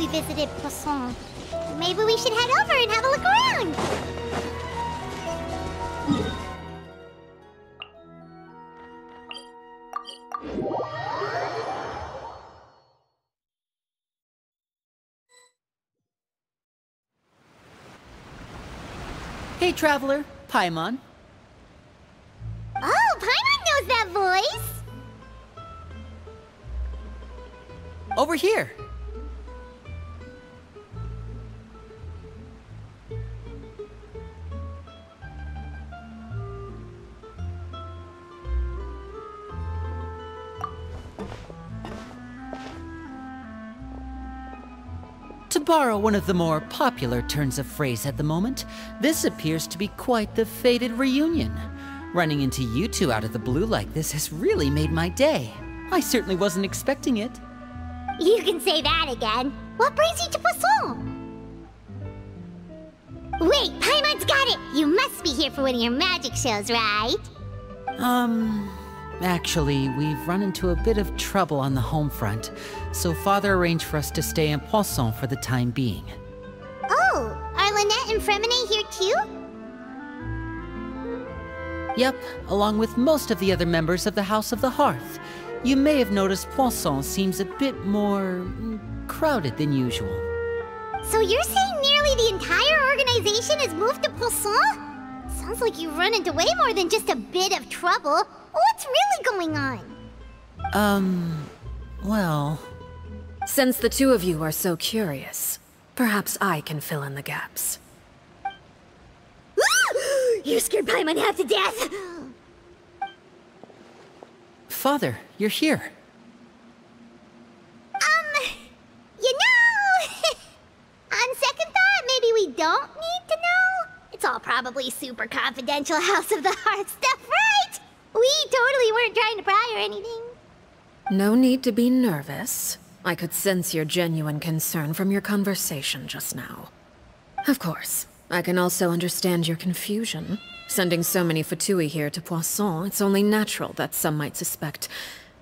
we visited Poisson. Maybe we should head over and have a look around. Hey, traveler. Paimon. Oh, Paimon knows that voice! Over here. Borrow one of the more popular turns of phrase at the moment, this appears to be quite the fated reunion. Running into you two out of the blue like this has really made my day. I certainly wasn't expecting it. You can say that again. What brings you to Poisson? Wait, Paimon's got it! You must be here for one of your magic shows, right? Um, actually, we've run into a bit of trouble on the home front, so Father arranged for us to stay in Poisson for the time being. Oh, are Lynette and Freminet here too? Yep, along with most of the other members of the House of the Hearth. You may have noticed Poisson seems a bit more mm, crowded than usual. So you're saying nearly the entire organization has moved to Poisson? Sounds like you've run into way more than just a bit of trouble. What's really going on? Um, well, Since the two of you are so curious, perhaps I can fill in the gaps. you scared Paimon half to death! Father, you're here. Um, you know, on second thought, maybe we don't need to know. It's all probably super confidential House of the Hearth stuff, right? We totally weren't trying to pry or anything. No need to be nervous. I could sense your genuine concern from your conversation just now. Of course, I can also understand your confusion. Sending so many Fatui here to Poisson, it's only natural that some might suspect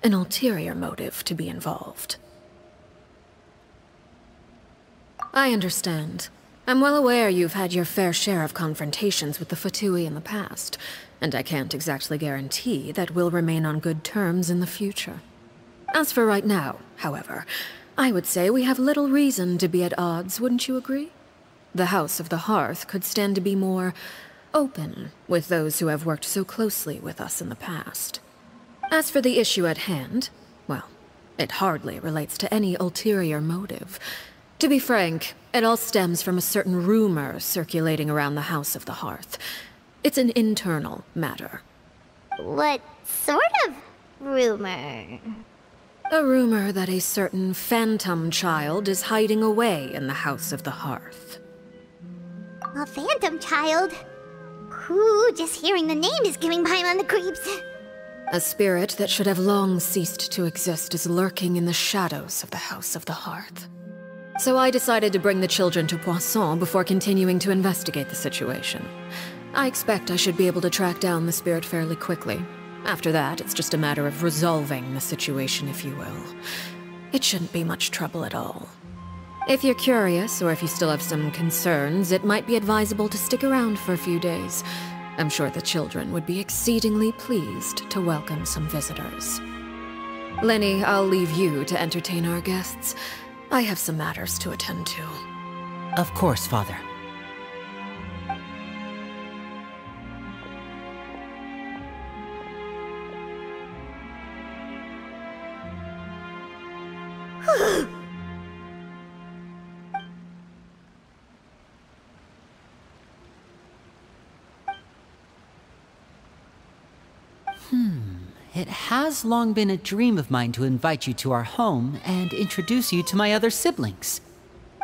an ulterior motive to be involved. I understand. I'm well aware you've had your fair share of confrontations with the Fatui in the past, and I can't exactly guarantee that we'll remain on good terms in the future. As for right now, however, I would say we have little reason to be at odds, wouldn't you agree? The House of the Hearth could stand to be more open with those who have worked so closely with us in the past. As for the issue at hand, well, it hardly relates to any ulterior motive. To be frank, it all stems from a certain rumor circulating around the House of the Hearth. It's an internal matter. What sort of rumor? A rumor that a certain phantom child is hiding away in the House of the Hearth. A phantom child? Ooh, just hearing the name is giving Paimon the creeps. A spirit that should have long ceased to exist is lurking in the shadows of the House of the Hearth. So I decided to bring the children to Poisson before continuing to investigate the situation. I expect I should be able to track down the spirit fairly quickly. After that, it's just a matter of resolving the situation, if you will. It shouldn't be much trouble at all. If you're curious, or if you still have some concerns, it might be advisable to stick around for a few days. I'm sure the children would be exceedingly pleased to welcome some visitors. Lyney, I'll leave you to entertain our guests. I have some matters to attend to. Of course, Father. Has long been a dream of mine to invite you to our home and introduce you to my other siblings.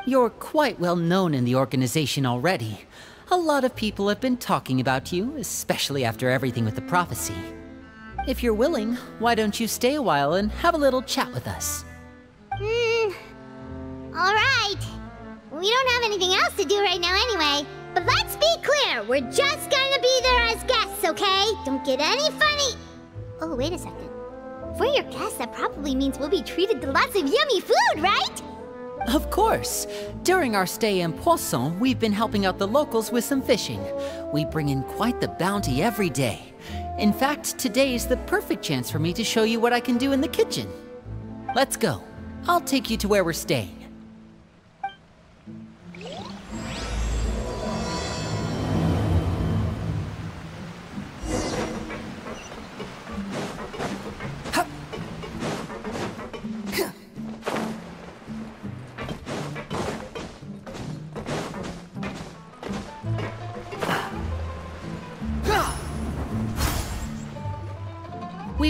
You're quite well known in the organization already. A lot of people have been talking about you, especially after everything with the prophecy. If you're willing, why don't you stay a while and have a little chat with us? Hmm. Alright. We don't have anything else to do right now anyway. But let's be clear, we're just gonna be there as guests, okay? Don't get any funny. Oh, wait a second. For your guests, that probably means we'll be treated to lots of yummy food, right? Of course. During our stay in Poisson, we've been helping out the locals with some fishing. We bring in quite the bounty every day. In fact, today is the perfect chance for me to show you what I can do in the kitchen. Let's go. I'll take you to where we're staying.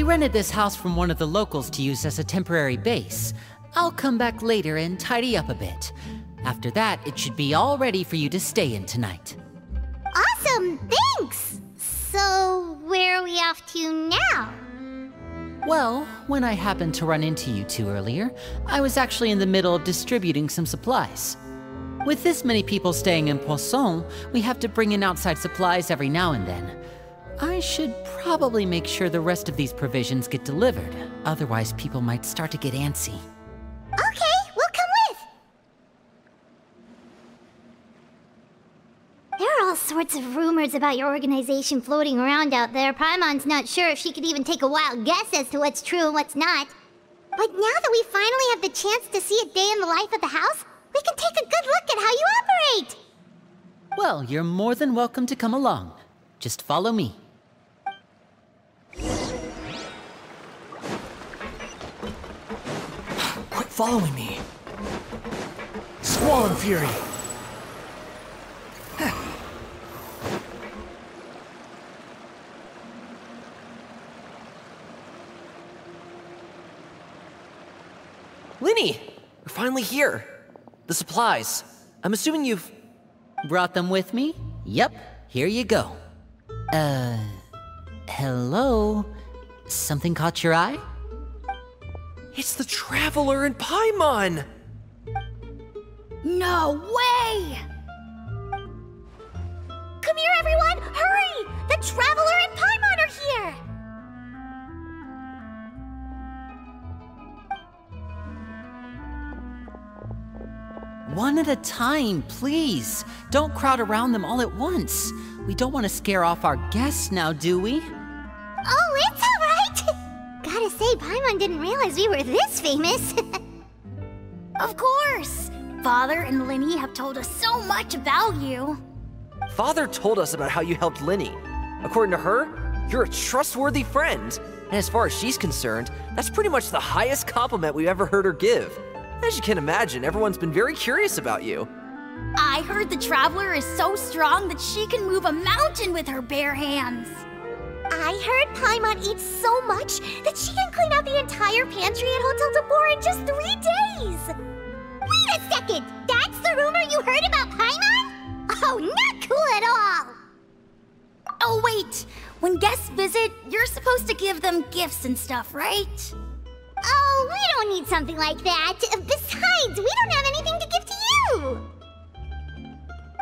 Rented this house from one of the locals to use as a temporary base. I'll come back later and tidy up a bit. After that, it should be all ready for you to stay in tonight. Awesome, thanks! So, where are we off to now? Well, when I happened to run into you two earlier, I was actually in the middle of distributing some supplies. With this many people staying in Poisson, we have to bring in outside supplies every now and then. I should probably make sure the rest of these provisions get delivered, otherwise people might start to get antsy. Okay, we'll come with! There are all sorts of rumors about your organization floating around out there. Paimon's not sure if she could even take a wild guess as to what's true and what's not. But now that we finally have the chance to see a day in the life of the house, we can take a good look at how you operate! Well, you're more than welcome to come along. Just follow me. Following me. Squall and Fury. Lyney, we're finally here. The supplies. I'm assuming you've. Brought them with me? Yep, here you go. Uh, hello? Something caught your eye? It's the Traveler and Paimon! No way! Come here, everyone! Hurry! The Traveler and Paimon are here! One at a time, please. Don't crowd around them all at once. We don't want to scare off our guests now, do we? Oh, it's alright! Gotta say, Paimon didn't realize we were this famous. Of course! Father and Lyney have told us so much about you. Father told us about how you helped Lyney. According to her, you're a trustworthy friend. And as far as she's concerned, that's pretty much the highest compliment we've ever heard her give. As you can imagine, everyone's been very curious about you. I heard the Traveler is so strong that she can move a mountain with her bare hands. I heard Paimon eats so much that she can clean out the entire pantry at Hotel Debord in just three days! Wait a second! That's the rumor you heard about Paimon? Oh, not cool at all! Oh, wait! When guests visit, you're supposed to give them gifts and stuff, right? Oh, we don't need something like that. Besides, we don't have anything to give to you!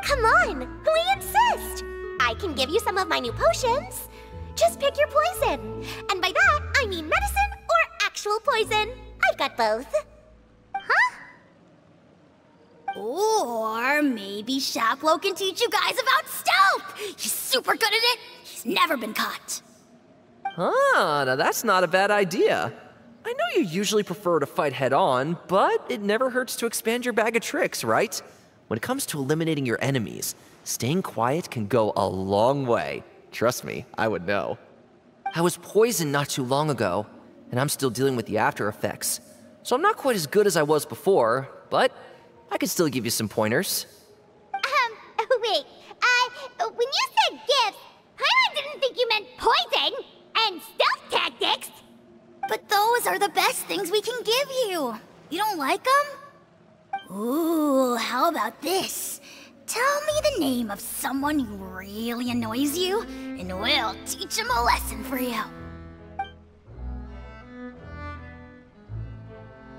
Come on, we insist! I can give you some of my new potions. Just pick your poison. And by that, I mean medicine or actual poison. I've got both. Huh? Or maybe Shaplo can teach you guys about stealth! He's super good at it! He's never been caught. Ah, now that's not a bad idea. I know you usually prefer to fight head on, but it never hurts to expand your bag of tricks, right? When it comes to eliminating your enemies, staying quiet can go a long way. Trust me, I would know. I was poisoned not too long ago, and I'm still dealing with the after effects. So I'm not quite as good as I was before, but I could still give you some pointers. Um, wait. Uh, when you said gifts, Paimon didn't think you meant poison and stealth tactics. But those are the best things we can give you. You don't like them? Ooh, how about this? Tell me the name of someone who really annoys you, and we'll teach him a lesson for you.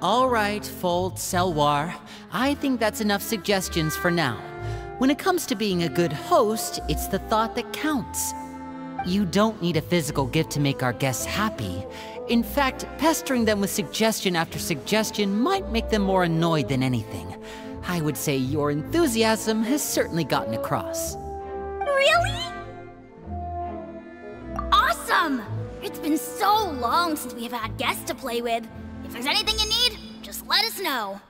All right, Fold Selwar. I think that's enough suggestions for now. When it comes to being a good host, it's the thought that counts. You don't need a physical gift to make our guests happy. In fact, pestering them with suggestion after suggestion might make them more annoyed than anything. I would say your enthusiasm has certainly gotten across. Really? Awesome! It's been so long since we've had guests to play with. If there's anything you need, just let us know.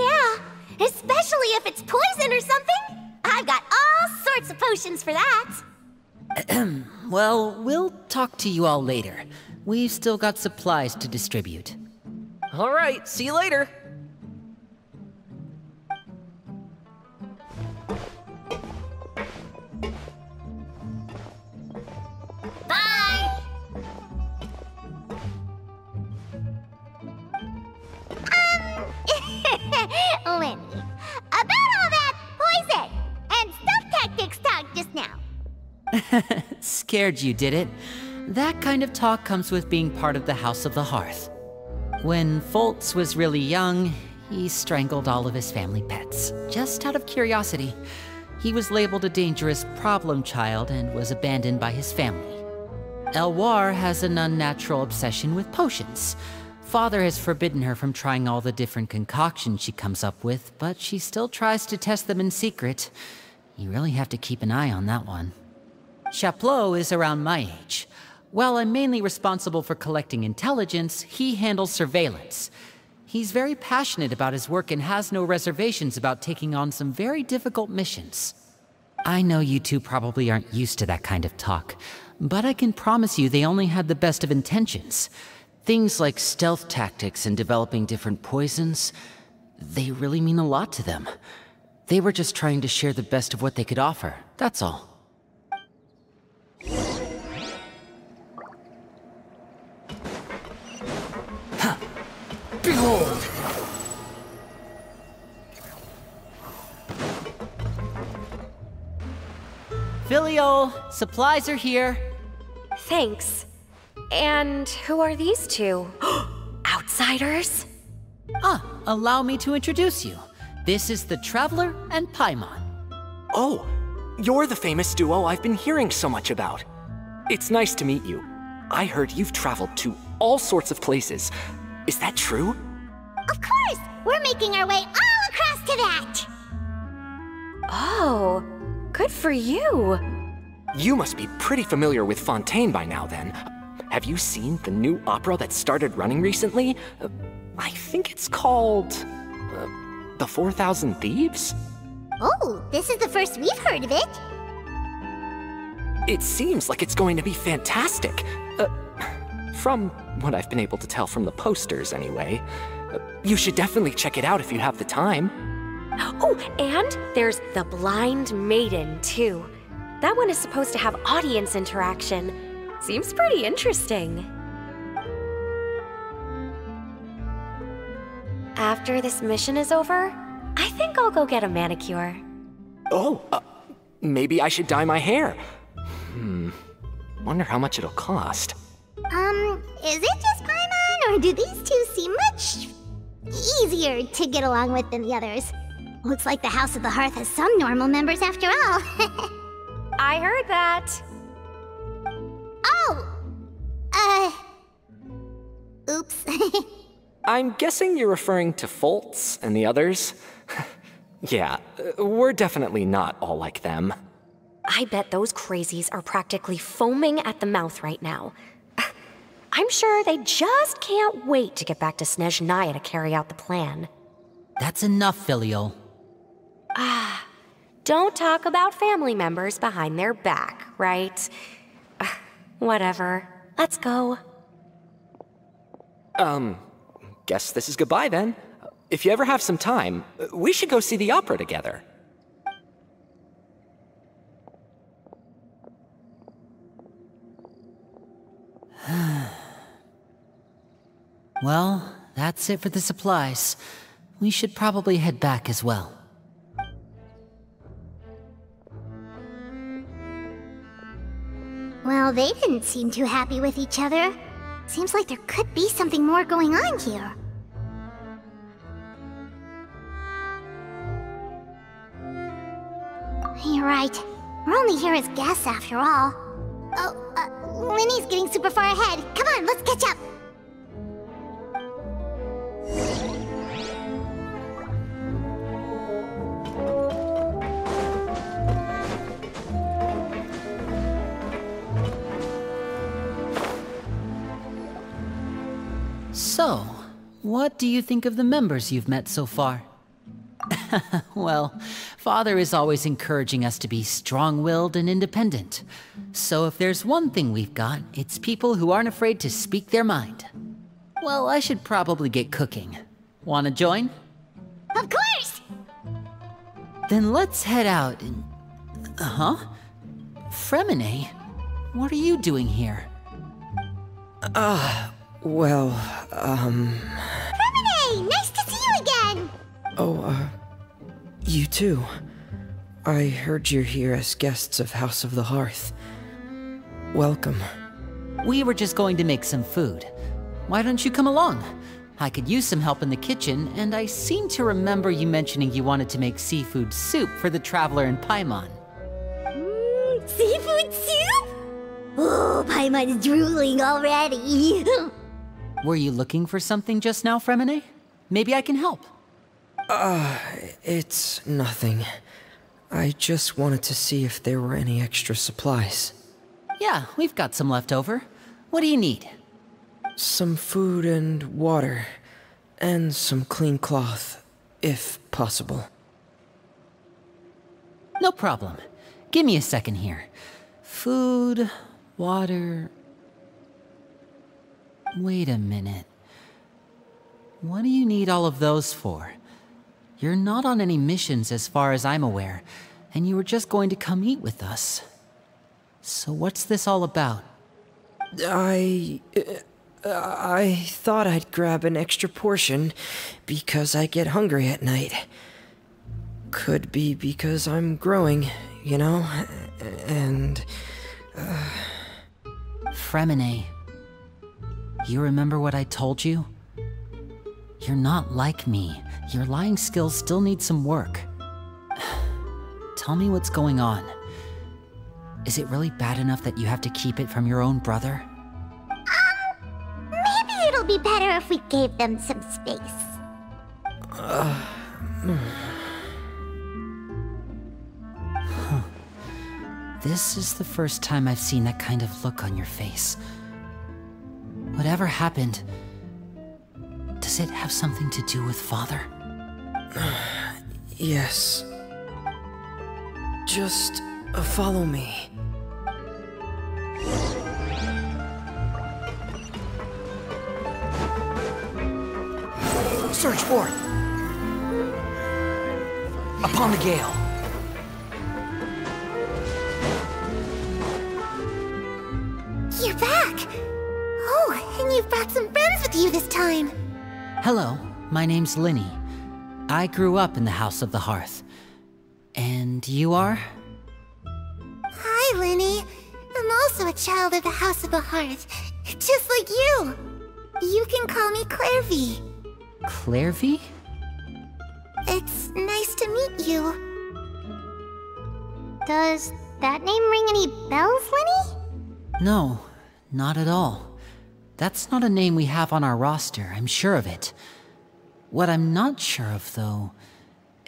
Yeah, especially if it's poison or something. I've got all sorts of potions for that. Well, we'll talk to you all later. We've still got supplies to distribute. All right, see you later. Lyney, about all that poison and stealth tactics talk just now. Scared you, did it? That kind of talk comes with being part of the House of the Hearth. When Foltz was really young, he strangled all of his family pets, just out of curiosity. He was labeled a dangerous problem child and was abandoned by his family. Elwar has an unnatural obsession with potions. Father has forbidden her from trying all the different concoctions she comes up with, but she still tries to test them in secret. You really have to keep an eye on that one. Chaplot is around my age. While I'm mainly responsible for collecting intelligence, he handles surveillance. He's very passionate about his work and has no reservations about taking on some very difficult missions. I know you two probably aren't used to that kind of talk, but I can promise you they only had the best of intentions. Things like stealth tactics and developing different poisons, they really mean a lot to them. They were just trying to share the best of what they could offer, that's all. Behold! Filial, supplies are here. Thanks. And who are these two? Outsiders? Ah, allow me to introduce you. This is the Traveler and Paimon. Oh, you're the famous duo I've been hearing so much about. It's nice to meet you. I heard you've traveled to all sorts of places. Is that true? Of course, we're making our way all across to that. Oh, good for you. You must be pretty familiar with Fontaine by now, then. Have you seen the new opera that started running recently? Uh, I think it's called. Uh, the 4,000 Thieves? Oh, this is the first we've heard of it. It seems like it's going to be fantastic. Uh, from what I've been able to tell from the posters, anyway. Uh, you should definitely check it out if you have the time. Oh, and there's The Blind Maiden, too. That one is supposed to have audience interaction. Seems pretty interesting. After this mission is over, I think I'll go get a manicure. Oh, uh, maybe I should dye my hair. Hmm. Wonder how much it'll cost. Um, is it just Paimon, or do these two seem much easier to get along with than the others? Looks like the House of the Hearth has some normal members after all. I heard that. Oh! Uh. Oops. I'm guessing you're referring to Foltz and the others? yeah, we're definitely not all like them. I bet those crazies are practically foaming at the mouth right now. I'm sure they just can't wait to get back to Snezhnaya to carry out the plan. That's enough, Filial. Ah, Don't talk about family members behind their back, right? Whatever. Let's go. Um, guess this is goodbye then. If you ever have some time, we should go see the opera together. Well, that's it for the supplies. We should probably head back as well. Well, they didn't seem too happy with each other. Seems like there could be something more going on here. You're right. We're only here as guests after all. Oh, uh, Lyney's getting super far ahead. Come on, let's catch up. So, what do you think of the members you've met so far? well, Father is always encouraging us to be strong willed and independent. So, if there's one thing we've got, it's people who aren't afraid to speak their mind. Well, I should probably get cooking. Wanna join? Of course! Then let's head out and. Uh huh? Freminet? What are you doing here? Well, um. Freminet, nice to see you again! Oh, uh. You too. I heard you're here as guests of House of the Hearth. Welcome. We were just going to make some food. Why don't you come along? I could use some help in the kitchen, and I seem to remember you mentioning you wanted to make seafood soup for the traveler in Paimon. Mm, seafood soup? Oh, Paimon's drooling already. Were you looking for something just now, Freminet? Maybe I can help. Uh, it's nothing. I just wanted to see if there were any extra supplies. Yeah, we've got some left over. What do you need? Some food and water. And some clean cloth, if possible. No problem. Give me a second here. Food, water. Wait a minute. What do you need all of those for? You're not on any missions as far as I'm aware, and you were just going to come eat with us. So what's this all about? I. uh, I thought I'd grab an extra portion because I get hungry at night. Could be because I'm growing, you know? And. Uh... Freminet. You remember what I told you? You're not like me. Your lying skills still need some work. Tell me what's going on. Is it really bad enough that you have to keep it from your own brother? Um, maybe it'll be better if we gave them some space. This is the first time I've seen that kind of look on your face. Whatever happened, does it have something to do with father? Yes. Just uh, follow me. Search for it! Upon the gale. You're back! And you've brought some friends with you this time. Hello, my name's Lyney. I grew up in the House of the Hearth. And you are? Hi, Lyney. I'm also a child of the House of the Hearth, just like you. You can call me Clervie. Clervie? It's nice to meet you. Does that name ring any bells, Lyney? No, not at all. That's not a name we have on our roster, I'm sure of it. What I'm not sure of, though,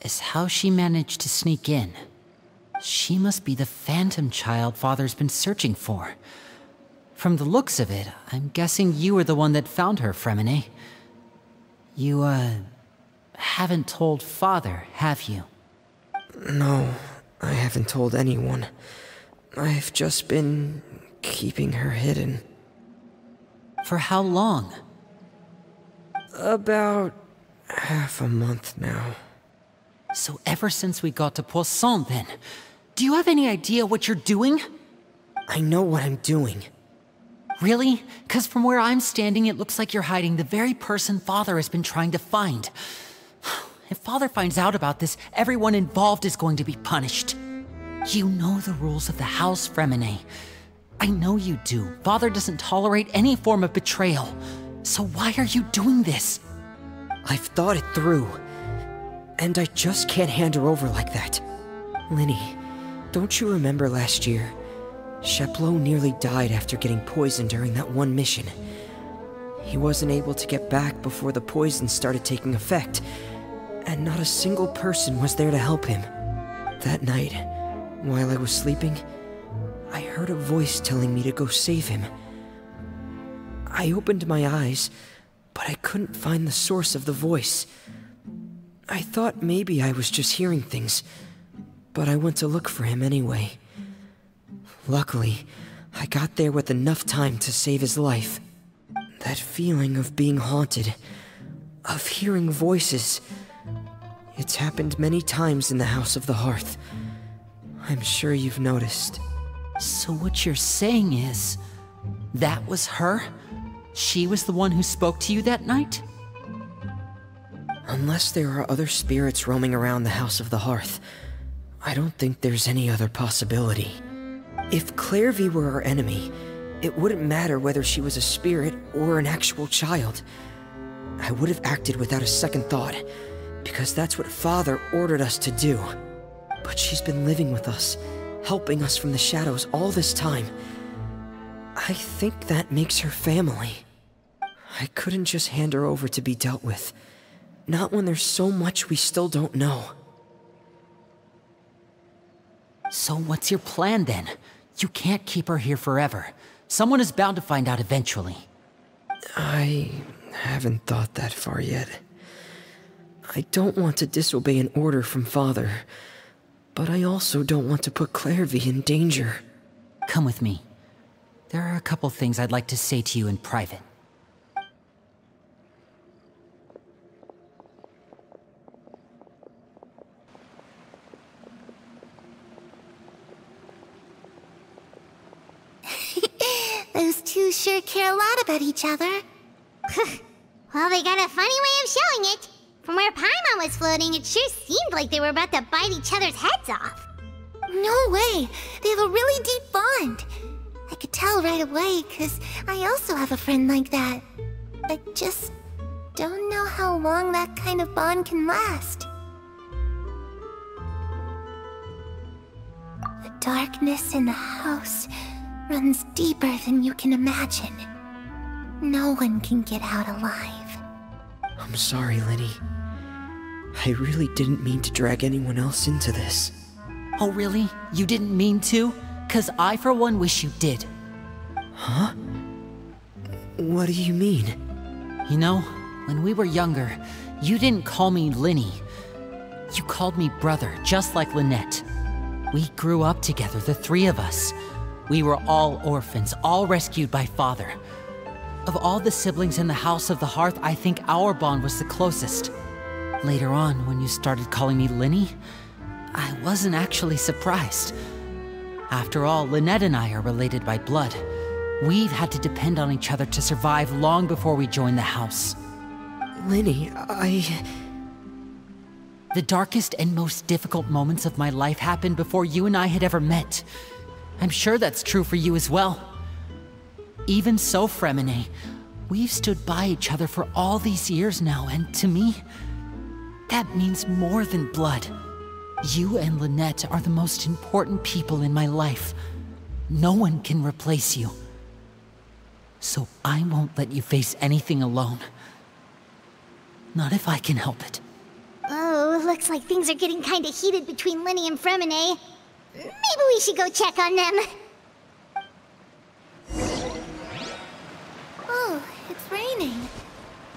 is how she managed to sneak in. She must be the phantom child Father's been searching for. From the looks of it, I'm guessing you were the one that found her, Freminet. You, uh, haven't told Father, have you? No, I haven't told anyone. I've just been keeping her hidden. For how long? About half a month now. So ever since we got to Poisson, then, do you have any idea what you're doing? I know what I'm doing. Really? Because from where I'm standing, it looks like you're hiding the very person Father has been trying to find. If Father finds out about this, everyone involved is going to be punished. You know the rules of the House, Freminet. I know you do. Father doesn't tolerate any form of betrayal. So why are you doing this? I've thought it through. And I just can't hand her over like that. Lyney, don't you remember last year? Sheplo nearly died after getting poisoned during that one mission. He wasn't able to get back before the poison started taking effect, and not a single person was there to help him. That night, while I was sleeping, I heard a voice telling me to go save him. I opened my eyes, but I couldn't find the source of the voice. I thought maybe I was just hearing things, but I went to look for him anyway. Luckily, I got there with enough time to save his life. That feeling of being haunted, of hearing voices, it's happened many times in the House of the Hearth. I'm sure you've noticed. So what you're saying is, that was her? She was the one who spoke to you that night? Unless there are other spirits roaming around the House of the Hearth, I don't think there's any other possibility. If Clervie were our enemy, it wouldn't matter whether she was a spirit or an actual child. I would have acted without a second thought, because that's what Father ordered us to do. But she's been living with us, helping us from the shadows all this time. I think that makes her family. I couldn't just hand her over to be dealt with. Not when there's so much we still don't know. So what's your plan then? You can't keep her here forever. Someone is bound to find out eventually. I haven't thought that far yet. I don't want to disobey an order from Father, but I also don't want to put Clervie in danger. Come with me. There are a couple things I'd like to say to you in private. Those two sure care a lot about each other. well, they got a funny way of showing it. From where Paimon was floating, it sure seemed like they were about to bite each other's heads off. No way! They have a really deep bond. I could tell right away, because I also have a friend like that. I just don't know how long that kind of bond can last. The darkness in the house runs deeper than you can imagine. No one can get out alive. I'm sorry, Lyney. I really didn't mean to drag anyone else into this. Oh really? You didn't mean to? Cause I for one wish you did. Huh? What do you mean? You know, when we were younger, you didn't call me Lyney. You called me brother, just like Lynette. We grew up together, the three of us. We were all orphans, all rescued by father. Of all the siblings in the House of the Hearth, I think our bond was the closest. Later on, when you started calling me Lyney, I wasn't actually surprised. After all, Lynette and I are related by blood. We've had to depend on each other to survive long before we joined the house. Lyney, I... The darkest and most difficult moments of my life happened before you and I had ever met. I'm sure that's true for you as well. Even so, Freminet, we've stood by each other for all these years now, and to me, that means more than blood. You and Lynette are the most important people in my life. No one can replace you. So I won't let you face anything alone. Not if I can help it. Oh, looks like things are getting kinda heated between Lyney and Freminet. Eh? Maybe we should go check on them. Oh, it's raining.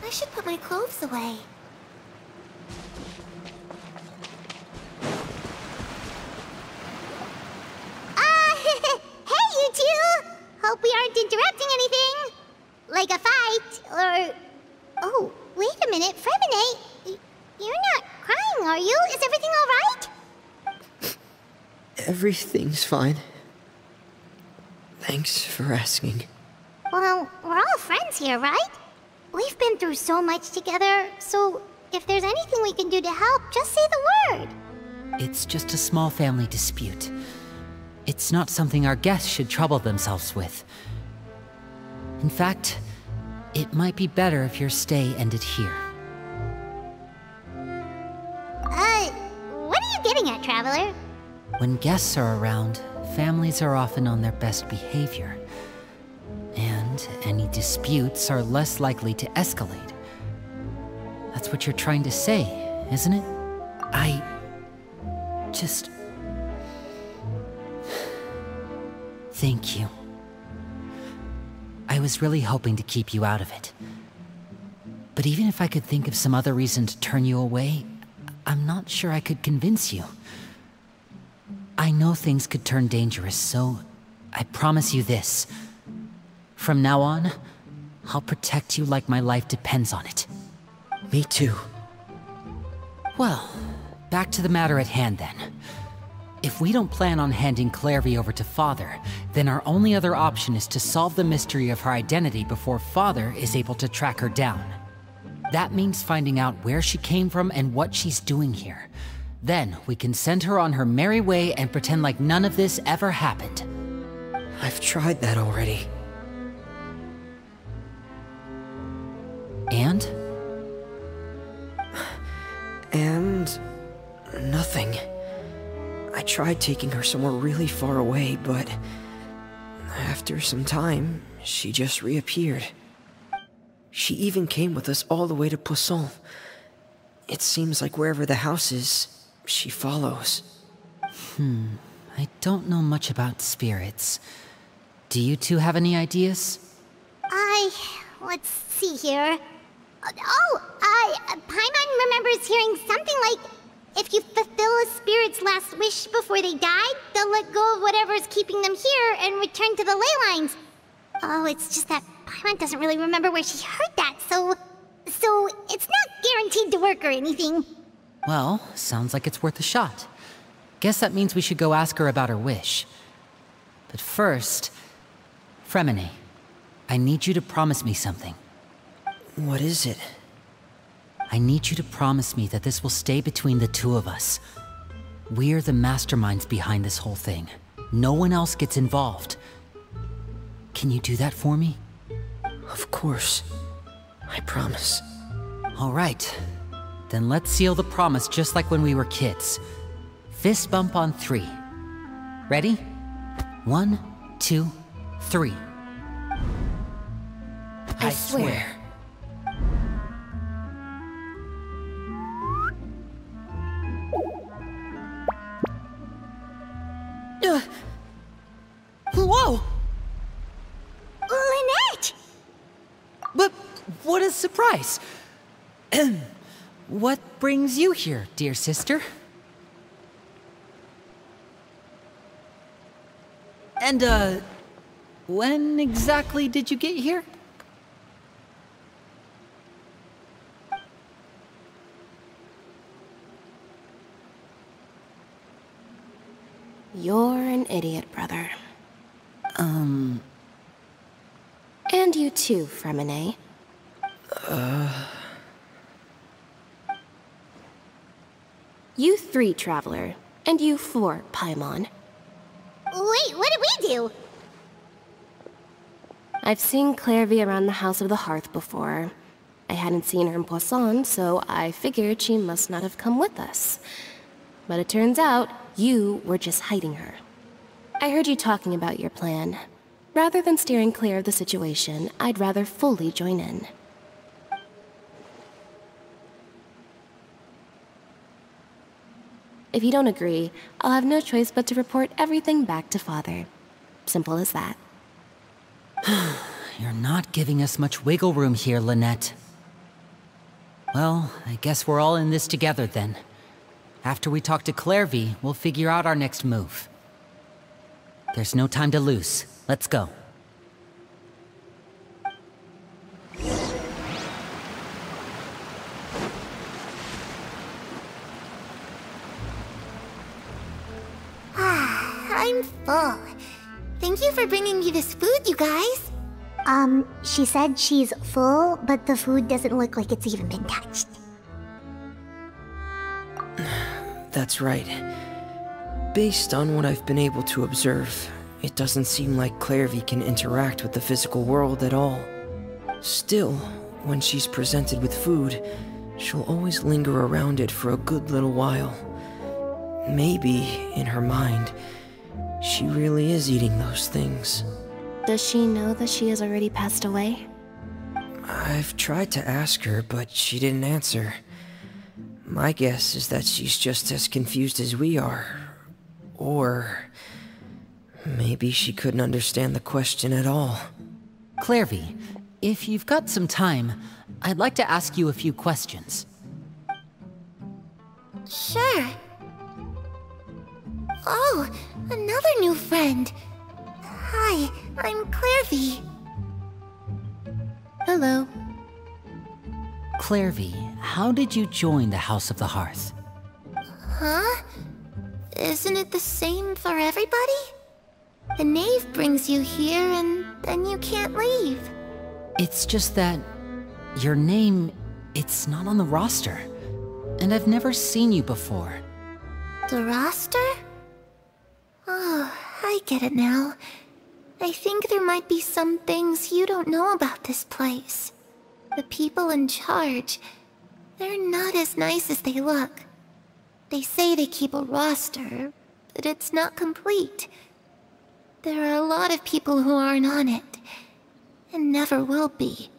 I should put my clothes away. Ah, hey, you two! Hope we aren't interrupting anything. Like a fight, or... Oh, wait a minute, Freminet. y- You're not crying, are you? Is everything alright? Everything's fine. Thanks for asking. Well, we're all friends here, right? We've been through so much together, so if there's anything we can do to help, just say the word. It's just a small family dispute. It's not something our guests should trouble themselves with. In fact, it might be better if your stay ended here. Uh, what are you getting at, Traveler? When guests are around, families are often on their best behavior. And any disputes are less likely to escalate. That's what you're trying to say, isn't it? I. just. Thank you. I was really hoping to keep you out of it. But even if I could think of some other reason to turn you away, I'm not sure I could convince you. I know things could turn dangerous, so I promise you this. From now on, I'll protect you like my life depends on it. Me too. Well, back to the matter at hand then. If we don't plan on handing Clervie over to Father, then our only other option is to solve the mystery of her identity before Father is able to track her down. That means finding out where she came from and what she's doing here. Then we can send her on her merry way and pretend like none of this ever happened. I've tried that already. And? And... nothing. I tried taking her somewhere really far away, but... After some time, she just reappeared. She even came with us all the way to Poisson. It seems like wherever the house is, she follows. Hmm. I don't know much about spirits. Do you two have any ideas? I... let's see here. Oh, I... Paimon remembers hearing something like... If you fulfill a spirit's last wish before they die, they'll let go of whatever is keeping them here and return to the ley lines. Oh, it's just that Paimon doesn't really remember where she heard that, so... So, it's not guaranteed to work or anything. Well, sounds like it's worth a shot. Guess that means we should go ask her about her wish. But first... Freminet, I need you to promise me something. What is it? I need you to promise me that this will stay between the two of us. We're the masterminds behind this whole thing. No one else gets involved. Can you do that for me? Of course. I promise. All right. Then let's seal the promise just like when we were kids. Fist bump on three. Ready? One, two, three. I, swear. Uh, whoa! Lynette! But what a surprise! what brings you here, dear sister? And, uh, when exactly did you get here? You're an idiot, brother. Um... And you too, Freminet. Uh... You three, Traveler. And you four, Paimon. Wait, what did we do? I've seen Clervie around the House of the Hearth before. I hadn't seen her in Poisson, so I figured she must not have come with us. But it turns out, you were just hiding her. I heard you talking about your plan. Rather than steering clear of the situation, I'd rather fully join in. If you don't agree, I'll have no choice but to report everything back to Father. Simple as that. You're not giving us much wiggle room here, Lynette. Well, I guess we're all in this together then. After we talk to Clervie, we'll figure out our next move. There's no time to lose. Let's go. Ah, I'm full. Thank you for bringing me this food, you guys. Um, she said she's full, but the food doesn't look like it's even been touched. That's right. Based on what I've been able to observe, it doesn't seem like Clervie can interact with the physical world at all. Still, when she's presented with food, she'll always linger around it for a good little while. Maybe, in her mind, She really is eating those things. Does she know that she has already passed away? I've tried to ask her, but she didn't answer. My guess is that she's just as confused as we are. Or... Maybe she couldn't understand the question at all. Clervie, if you've got some time, I'd like to ask you a few questions. Sure. Oh, another new friend. Hi, I'm Clervie. Hello. Clervie, how did you join the House of the Hearth? Huh? Isn't it the same for everybody? The knave brings you here and then you can't leave. It's just that your name, it's not on the roster. And I've never seen you before. The roster? Oh, I get it now. I think there might be some things you don't know about this place. The people in charge, they're not as nice as they look. They say they keep a roster, but it's not complete. There are a lot of people who aren't on it, and never will be.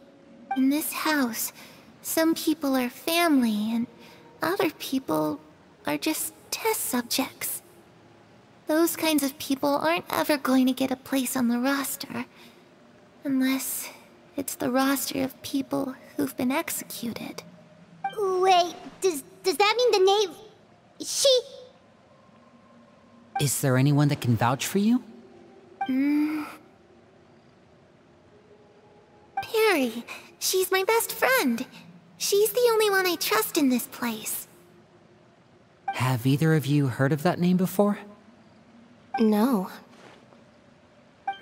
In this house, some people are family, and other people are just test subjects. Those kinds of people aren't ever going to get a place on the roster. Unless it's the roster of people who've been executed. Wait, does, does that mean the name... She... Is there anyone that can vouch for you? Mm. Peruere, she's my best friend. She's the only one I trust in this place. Have either of you heard of that name before? No.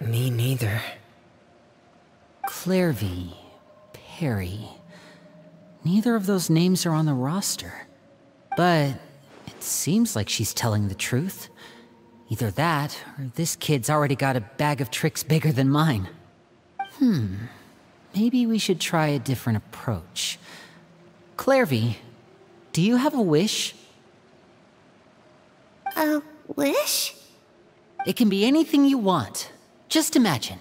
Me neither. Clervie, Peruere. Neither of those names are on the roster. But it seems like she's telling the truth. Either that, or this kid's already got a bag of tricks bigger than mine. Hmm. Maybe we should try a different approach. Clervie, do you have a wish? A wish? It can be anything you want. Just imagine.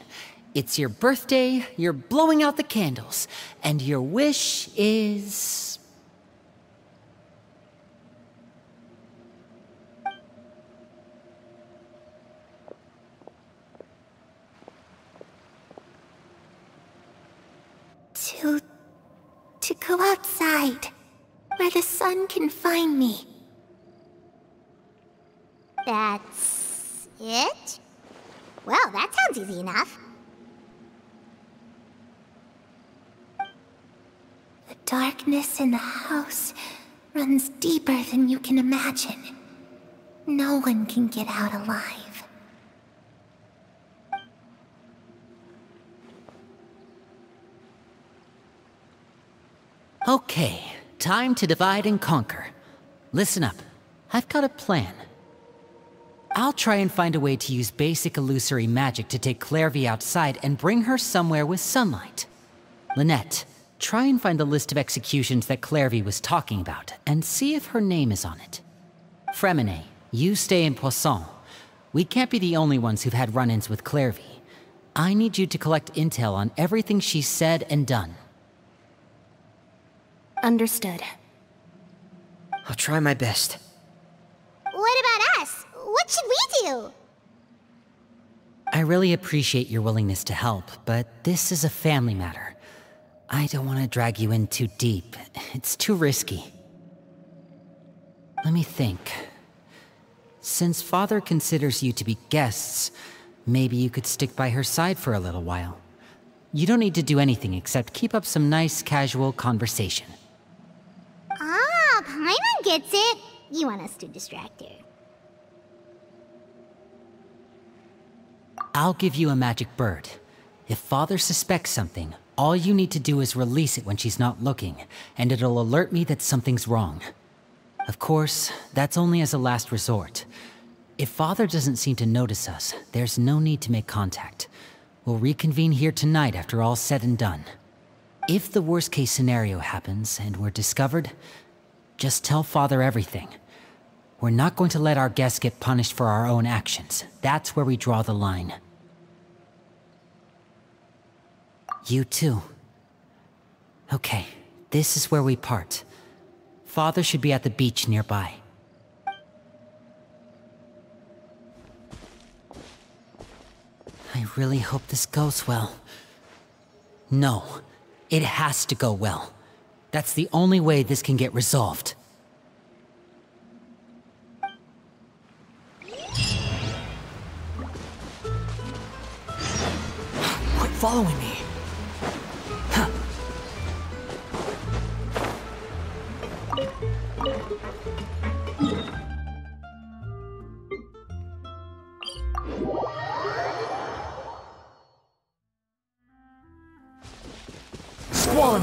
It's your birthday, you're blowing out the candles, and your wish is... To... to go outside, where the sun can find me. That's... it? Well, that sounds easy enough. Darkness in the house runs deeper than you can imagine. No one can get out alive. Okay, time to divide and conquer. Listen up, I've got a plan. I'll try and find a way to use basic illusory magic to take Clervie outside and bring her somewhere with sunlight. Lynette, try and find the list of executions that Clervie was talking about, and see if her name is on it. Freminet, you stay in Poisson. We can't be the only ones who've had run-ins with Clervie. I need you to collect intel on everything she's said and done. Understood. I'll try my best. What about us? What should we do? I really appreciate your willingness to help, but this is a family matter. I don't want to drag you in too deep. It's too risky. Let me think. Since Father considers you to be guests, maybe you could stick by her side for a little while. You don't need to do anything except keep up some nice, casual conversation. Ah, Paimon gets it. You want us to distract her. I'll give you a magic bird. If Father suspects something, all you need to do is release it when she's not looking, and it'll alert me that something's wrong. Of course, that's only as a last resort. If Father doesn't seem to notice us, there's no need to make contact. We'll reconvene here tonight after all's said and done. If the worst case scenario happens and we're discovered, just tell Father everything. We're not going to let our guests get punished for our own actions. That's where we draw the line. You too. Okay, this is where we part. Father should be at the beach nearby. I really hope this goes well. No, it has to go well. That's the only way this can get resolved. Quit following me.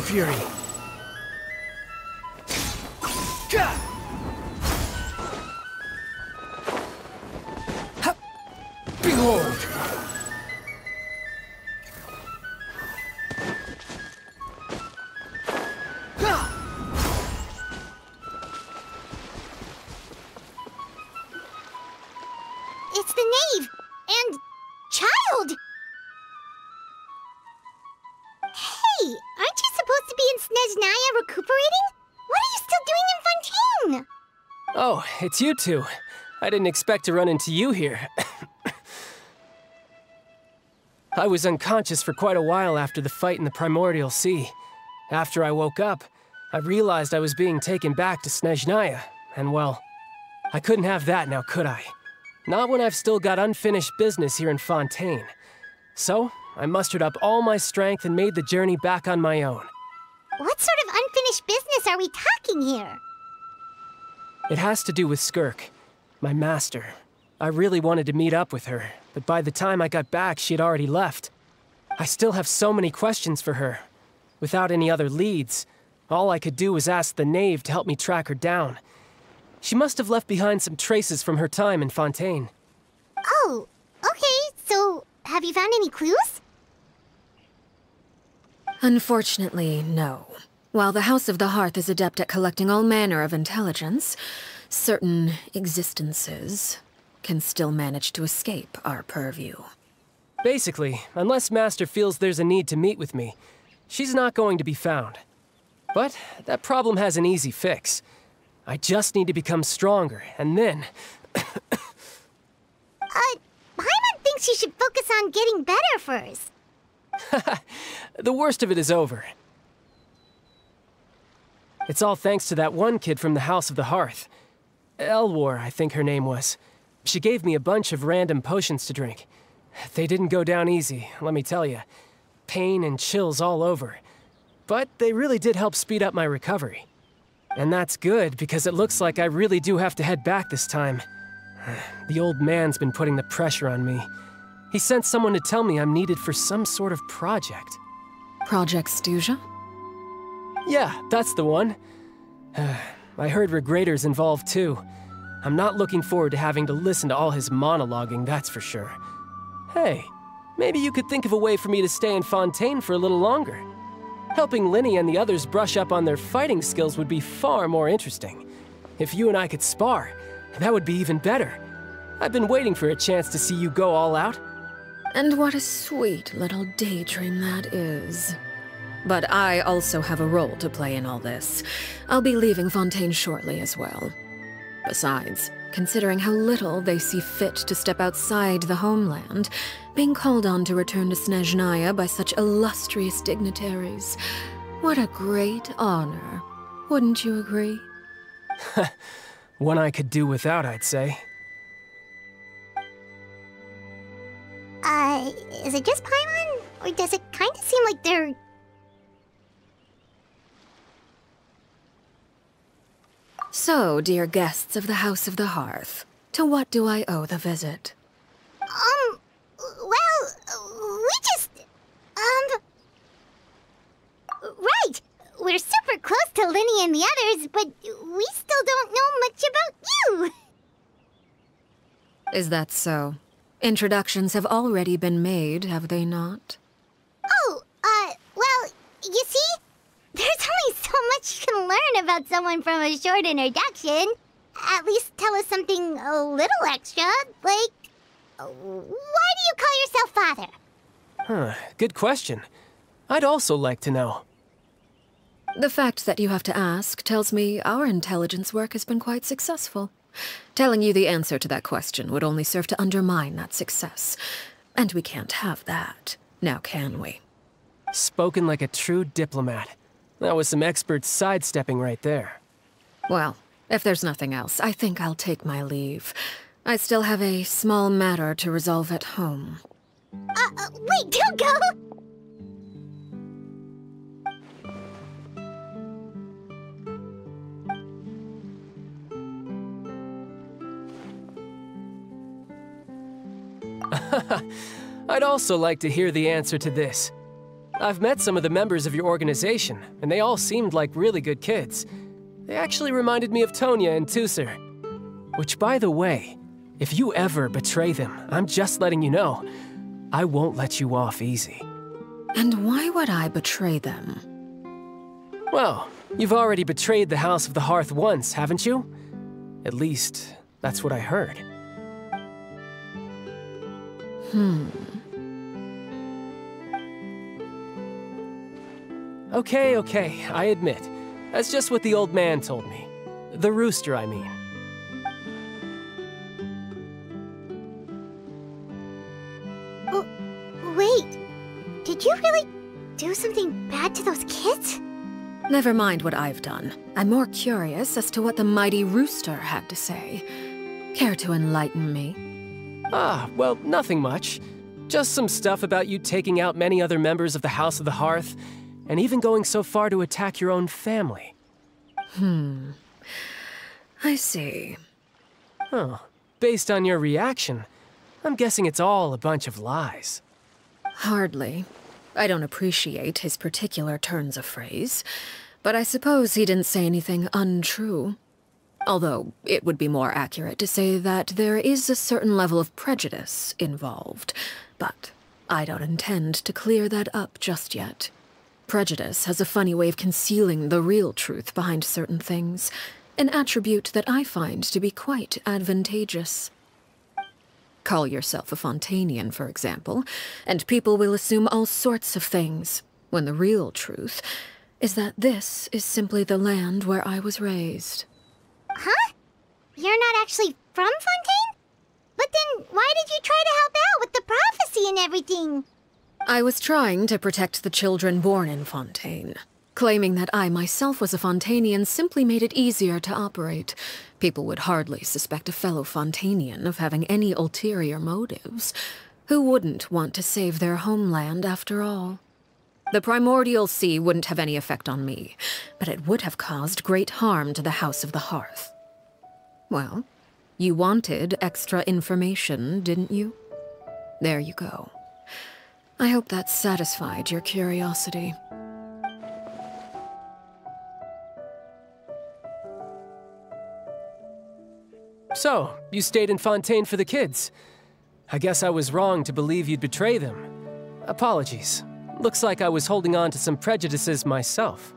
Fury! It's you two. I didn't expect to run into you here. I was unconscious for quite a while after the fight in the Primordial Sea. After I woke up, I realized I was being taken back to Snezhnaya, and well, I couldn't have that now, could I? Not when I've still got unfinished business here in Fontaine. So, I mustered up all my strength and made the journey back on my own. What sort of unfinished business are we talking here? It has to do with Skirk, my master. I really wanted to meet up with her, but by the time I got back, she had already left. I still have so many questions for her. Without any other leads, all I could do was ask the knave to help me track her down. She must have left behind some traces from her time in Fontaine. Oh, okay, so have you found any clues? Unfortunately, no. While the House of the Hearth is adept at collecting all manner of intelligence, certain existences can still manage to escape our purview. Basically, unless Master feels there's a need to meet with me, she's not going to be found. But that problem has an easy fix. I just need to become stronger, and then Uh, Paimon thinks you should focus on getting better first. the worst of it is over. It's all thanks to that one kid from the House of the Hearth. Elwar, I think her name was. She gave me a bunch of random potions to drink. They didn't go down easy, let me tell you. Pain and chills all over. But they really did help speed up my recovery. And that's good, because it looks like I really do have to head back this time. The old man's been putting the pressure on me. He sent someone to tell me I'm needed for some sort of project. Project Stuja? Yeah, that's the one. I heard Regrator's involved too. I'm not looking forward to having to listen to all his monologuing, that's for sure. Hey, maybe you could think of a way for me to stay in Fontaine for a little longer. Helping Lyney and the others brush up on their fighting skills would be far more interesting. If you and I could spar, that would be even better. I've been waiting for a chance to see you go all out. And what a sweet little daydream that is. But I also have a role to play in all this. I'll be leaving Fontaine shortly as well. Besides, considering how little they see fit to step outside the homeland, being called on to return to Snezhnaya by such illustrious dignitaries, what a great honor. Wouldn't you agree? One I could do without, I'd say. Uh, is it just Paimon? Or does it kind of seem like they're... So, dear guests of the House of the Hearth, to what do I owe the visit? Um, well, we just... Um... Right! We're super close to Lyney and the others, but we still don't know much about you! Is that so? Introductions have already been made, have they not? Oh, uh, well, you see? There's only so much you can learn about someone from a short introduction. at least tell us something a little extra. Like, why do you call yourself father? Huh, good question. I'd also like to know. The fact that you have to ask tells me our intelligence work has been quite successful. Telling you the answer to that question would only serve to undermine that success. And we can't have that, now can we? Spoken like a true diplomat. That was some expert sidestepping right there. Well, if there's nothing else, I think I'll take my leave. I still have a small matter to resolve at home. Uh, uh wait, don't go! I'd also like to hear the answer to this. I've met some of the members of your organization, and they all seemed like really good kids. They actually reminded me of Tonia and Teucer. Which, by the way, if you ever betray them, I'm just letting you know, I won't let you off easy. And why would I betray them? Well, you've already betrayed the House of the Hearth once, haven't you? At least, that's what I heard. Hmm. Okay, okay, I admit. That's just what the old man told me. The rooster, I mean. Oh, wait. Did you really do something bad to those kids? Never mind what I've done. I'm more curious as to what the mighty rooster had to say. Care to enlighten me? Ah, well, nothing much. Just some stuff about you taking out many other members of the House of the Hearth, and even going so far to attack your own family. Hmm. I see. Oh, based on your reaction, I'm guessing it's all a bunch of lies. Hardly. I don't appreciate his particular turns of phrase, but I suppose he didn't say anything untrue. Although it would be more accurate to say that there is a certain level of prejudice involved. But I don't intend to clear that up just yet. Prejudice has a funny way of concealing the real truth behind certain things, an attribute that I find to be quite advantageous. Call yourself a Fontainian, for example, and people will assume all sorts of things, when the real truth is that this is simply the land where I was raised. Huh? You're not actually from Fontaine? But then why did you try to help out with the prophecy and everything? I was trying to protect the children born in Fontaine. Claiming that I myself was a Fontainian simply made it easier to operate. People would hardly suspect a fellow Fontainian of having any ulterior motives. Who wouldn't want to save their homeland after all? The primordial sea wouldn't have any effect on me, but it would have caused great harm to the House of the Hearth. Well, you wanted extra information, didn't you? There you go. I hope that satisfied your curiosity. So, you stayed in Fontaine for the kids. I guess I was wrong to believe you'd betray them. Apologies. Looks like I was holding on to some prejudices myself.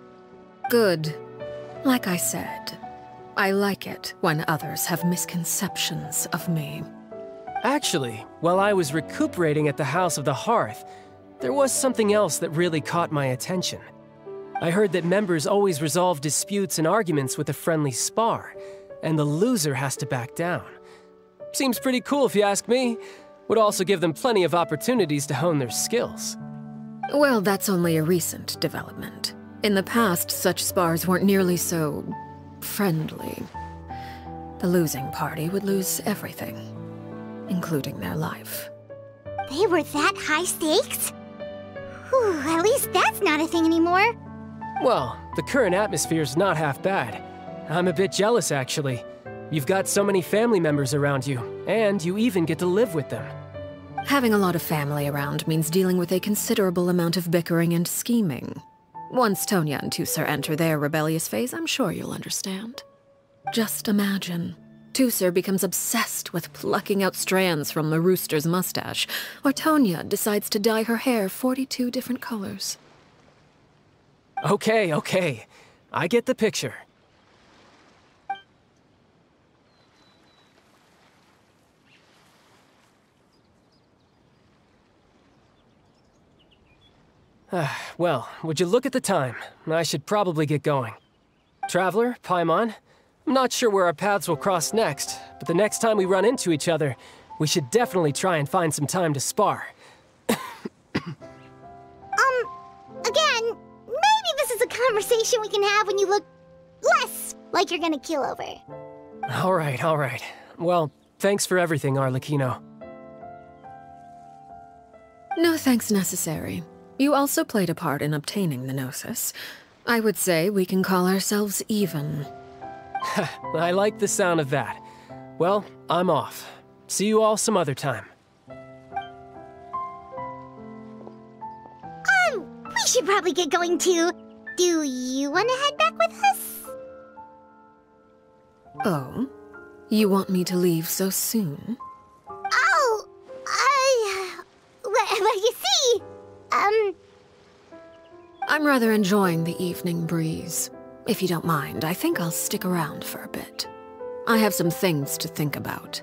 Good. Like I said, I like it when others have misconceptions of me. Actually, while I was recuperating at the House of the Hearth, there was something else that really caught my attention. I heard that members always resolve disputes and arguments with a friendly spar, and the loser has to back down. Seems pretty cool if you ask me. Would also give them plenty of opportunities to hone their skills. Well, that's only a recent development. In the past, such spars weren't nearly so... friendly. The losing party would lose everything, including their life. They were that high stakes? Whew, at least that's not a thing anymore. Well, the current atmosphere's not half bad. I'm a bit jealous, actually. You've got so many family members around you, and you even get to live with them. Having a lot of family around means dealing with a considerable amount of bickering and scheming. Once Tonia and Teucer enter their rebellious phase, I'm sure you'll understand. Just imagine. Teucer becomes obsessed with plucking out strands from the rooster's mustache, or Tonia decides to dye her hair 42 different colors. Okay, okay. I get the picture. well, would you look at the time? I should probably get going. Traveler, Paimon, I'm not sure where our paths will cross next, but the next time we run into each other, we should definitely try and find some time to spar. um, again, maybe this is a conversation we can have when you look less like you're gonna kill over. All right, all right. Well, thanks for everything, Arlecchino. No thanks necessary. You also played a part in obtaining the Gnosis. I would say we can call ourselves even. I like the sound of that. Well, I'm off. See you all some other time. Um, we should probably get going too. Do you want to head back with us? Oh? You want me to leave so soon? Oh, I... Well, well, you see, um... I'm rather enjoying the evening breeze. If you don't mind, I think I'll stick around for a bit. I have some things to think about.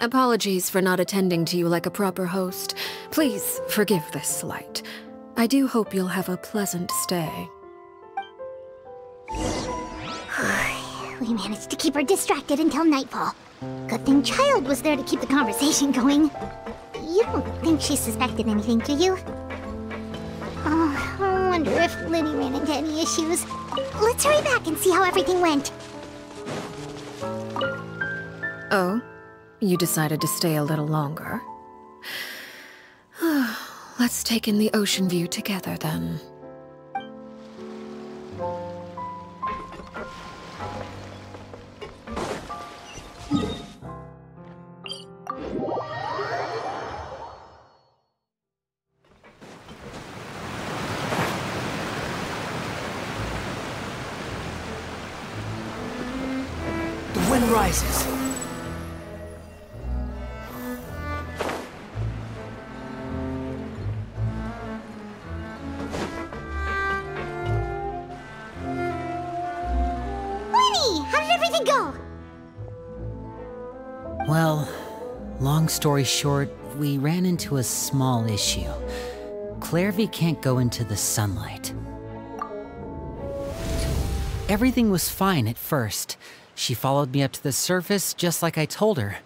Apologies for not attending to you like a proper host. Please forgive this slight. I do hope you'll have a pleasant stay. we managed to keep her distracted until nightfall. Good thing Childe was there to keep the conversation going. You don't think she suspected anything, do you? Oh, I wonder if Lyney ran into any issues. Let's hurry back and see how everything went. Oh? You decided to stay a little longer? Let's take in the ocean view together, then. Rises. Lyney, how did everything go? Well, long story short, we ran into a small issue. Clervie can't go into the sunlight. Everything was fine at first. She followed me up to the surface just like I told her.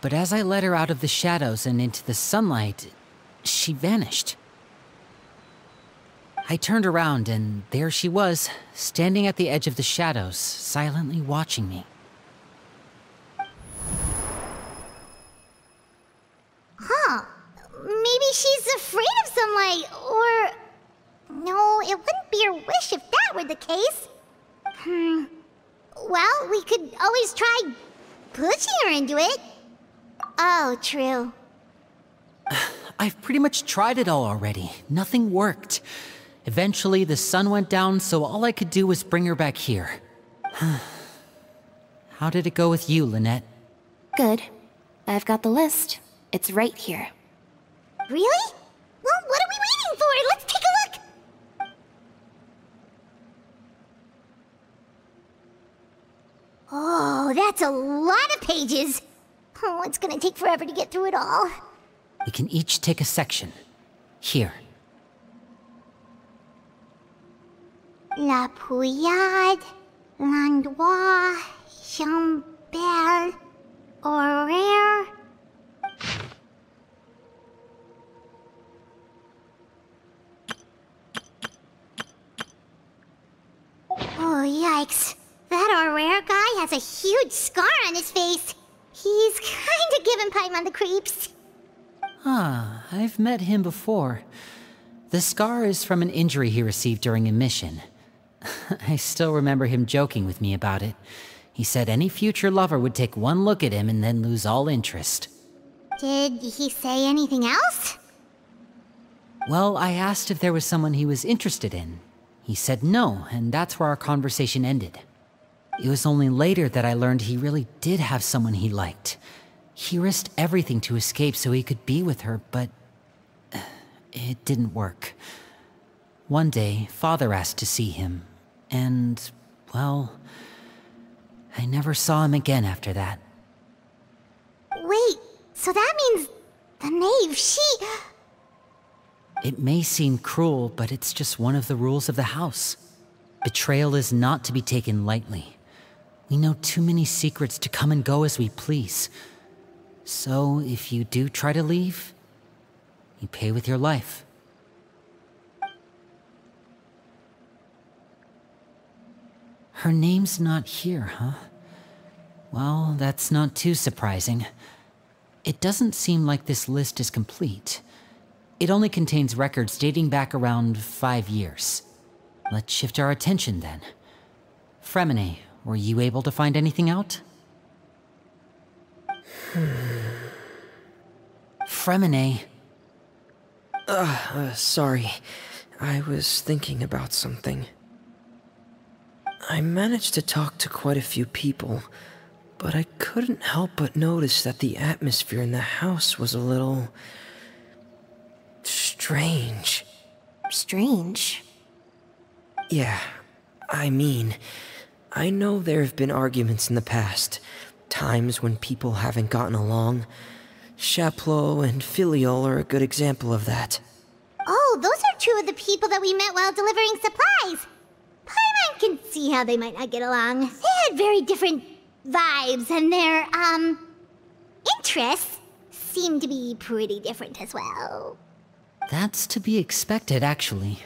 But as I led her out of the shadows and into the sunlight, she vanished. I turned around and there she was, standing at the edge of the shadows, silently watching me. Huh. Maybe she's afraid of sunlight, or... No, it wouldn't be your wish if that were the case. Hmm. Well, we could always try pushing her into it. Oh, true. I've pretty much tried it all already. Nothing worked. Eventually, the sun went down, so all I could do was bring her back here. How did it go with you, Lynette? Good. I've got the list. It's right here. Really? Well, what are we waiting for? Let's take a look! Oh, that's a lot of pages. Oh, it's gonna take forever to get through it all. We can each take a section. Here. La Pouillade, Landois, Chambel, Horaire. Oh, yikes. That Horaire guy has a huge scar on his face. He's kinda giving Paimon the creeps. Ah, I've met him before. The scar is from an injury he received during a mission. I still remember him joking with me about it. He said any future lover would take one look at him and then lose all interest. Did he say anything else? Well, I asked if there was someone he was interested in. He said no, and that's where our conversation ended. It was only later that I learned he really did have someone he liked. He risked everything to escape so he could be with her, but uh, it didn't work. One day, Father asked to see him, and, well, I never saw him again after that. Wait, So that means the knave, she... Uh it may seem cruel, but it's just one of the rules of the house. Betrayal is not to be taken lightly. We know too many secrets to come and go as we please. So, if you do try to leave, you pay with your life. Her name's not here, huh? Well, that's not too surprising. It doesn't seem like this list is complete. It only contains records dating back around five years. Let's shift our attention then. Freminet, were you able to find anything out? Freminet. Uh, uh, sorry. I was thinking about something. I managed to talk to quite a few people, but I couldn't help but notice that the atmosphere in the house was a little strange. Strange? Yeah, I mean, I know there have been arguments in the past, times when people haven't gotten along. Chapleau and Filiol are a good example of that. Oh, those are two of the people that we met while delivering supplies. Paimon can see how they might not get along. They had very different vibes, and their, um, interests seem to be pretty different as well. That's to be expected, actually.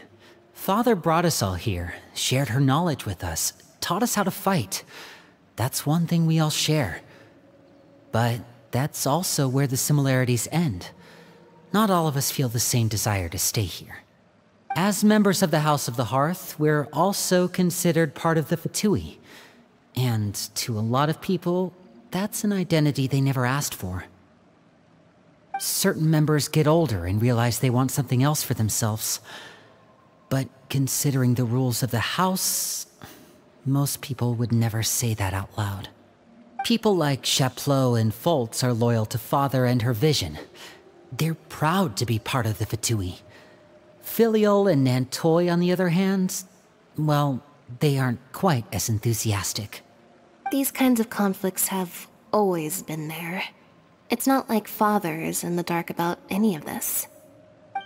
Father brought us all here, shared her knowledge with us, taught us how to fight. That's one thing we all share. But that's also where the similarities end. Not all of us feel the same desire to stay here. As members of the House of the Hearth, we're also considered part of the Fatui. And to a lot of people, that's an identity they never asked for. Certain members get older and realize they want something else for themselves. But considering the rules of the house, most people would never say that out loud. People like Chapleau and Foltz are loyal to Father and her vision. They're proud to be part of the Fatui. Filiol and Nantoy, on the other hand, well, they aren't quite as enthusiastic. These kinds of conflicts have always been there. It's not like Father is in the dark about any of this.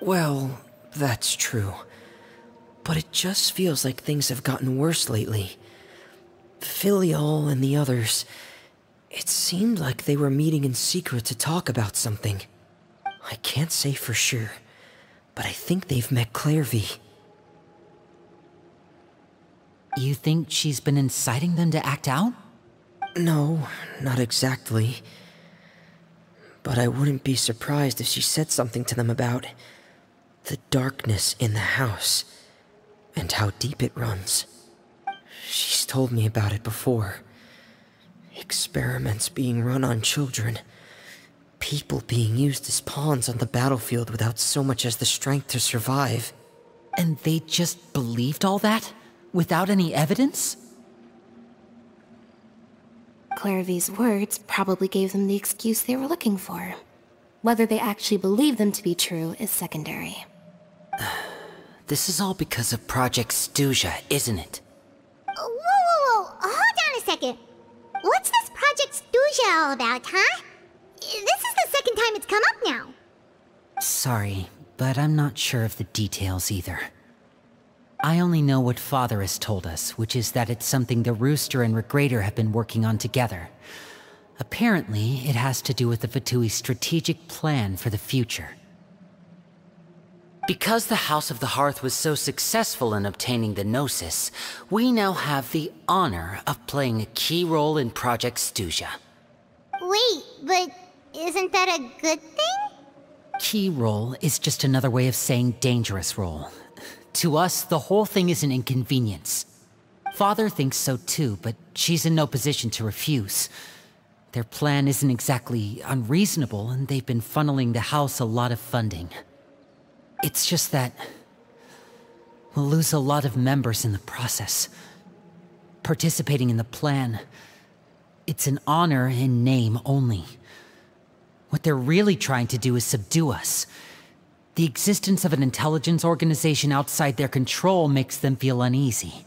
Well, that's true. But it just feels like things have gotten worse lately. Filiol and the others, it seemed like they were meeting in secret to talk about something. I can't say for sure, but I think they've met Clervie. You think she's been inciting them to act out? No, not exactly. But I wouldn't be surprised if she said something to them about the darkness in the house and how deep it runs. She's told me about it before. Experiments being run on children. People being used as pawns on the battlefield without so much as the strength to survive. And they just believed all that? Without any evidence? Clervie's words probably gave them the excuse they were looking for. Whether they actually believe them to be true is secondary. This is all because of Project Stuja, isn't it? Whoa, whoa, whoa! Hold on a second. What's this Project Stuja all about, huh? This is the second time it's come up now. Sorry, but I'm not sure of the details either. I only know what Father has told us, which is that it's something the Rooster and Regrator have been working on together. Apparently, it has to do with the Fatui's strategic plan for the future. Because the House of the Hearth was so successful in obtaining the Gnosis, we now have the honor of playing a key role in Project Stuja. Wait, but isn't that a good thing? Key role is just another way of saying dangerous role. To us, the whole thing is an inconvenience. Father thinks so too, but she's in no position to refuse. Their plan isn't exactly unreasonable, and they've been funneling the house a lot of funding. It's just that... We'll lose a lot of members in the process. Participating in the plan... It's an honor in name only. What they're really trying to do is subdue us. The existence of an intelligence organization outside their control makes them feel uneasy.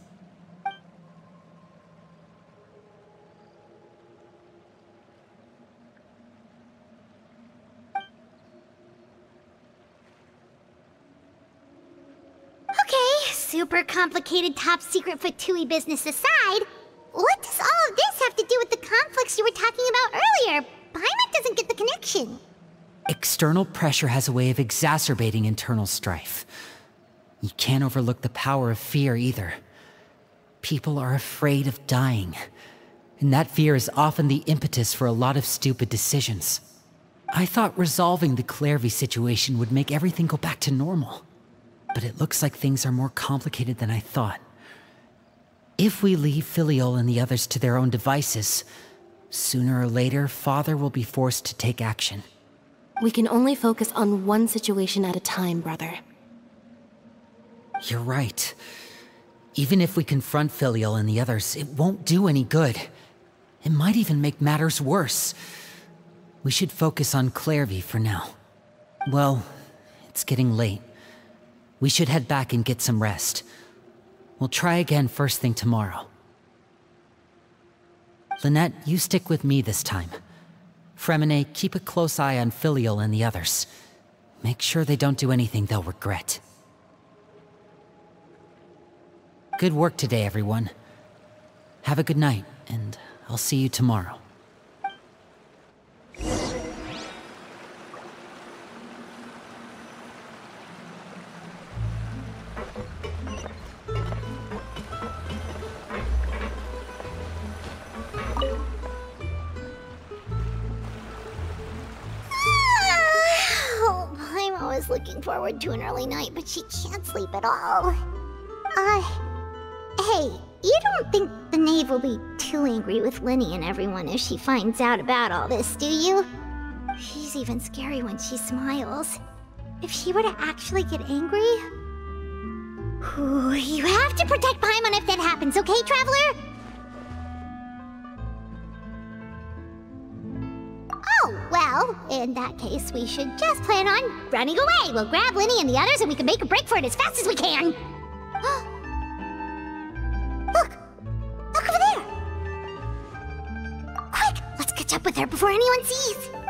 Super complicated top secret Fatui business aside, what does all of this have to do with the conflicts you were talking about earlier? Paimon doesn't get the connection. External pressure has a way of exacerbating internal strife. You can't overlook the power of fear either. People are afraid of dying. And that fear is often the impetus for a lot of stupid decisions. I thought resolving the Clervie situation would make everything go back to normal. But it looks like things are more complicated than I thought. If we leave Filiol and the others to their own devices, sooner or later, Father will be forced to take action. We can only focus on one situation at a time, brother. You're right. Even if we confront Filiol and the others, it won't do any good. It might even make matters worse. We should focus on Clervie for now. Well, it's getting late. We should head back and get some rest. We'll try again first thing tomorrow. Lynette, you stick with me this time. Freminet, keep a close eye on Filiol and the others. Make sure they don't do anything they'll regret. Good work today, everyone. Have a good night, and I'll see you tomorrow. To an early night, but she can't sleep at all. Uh, hey, you don't think the knave will be too angry with Lyney and everyone if she finds out about all this, do you? She's even scary when she smiles. If she were to actually get angry... Ooh, you have to protect Paimon if that happens, okay, Traveler? In that case, we should just plan on running away. We'll grab Lyney and the others and we can make a break for it as fast as we can. Look! Look over there! Quick! Let's catch up with her before anyone sees!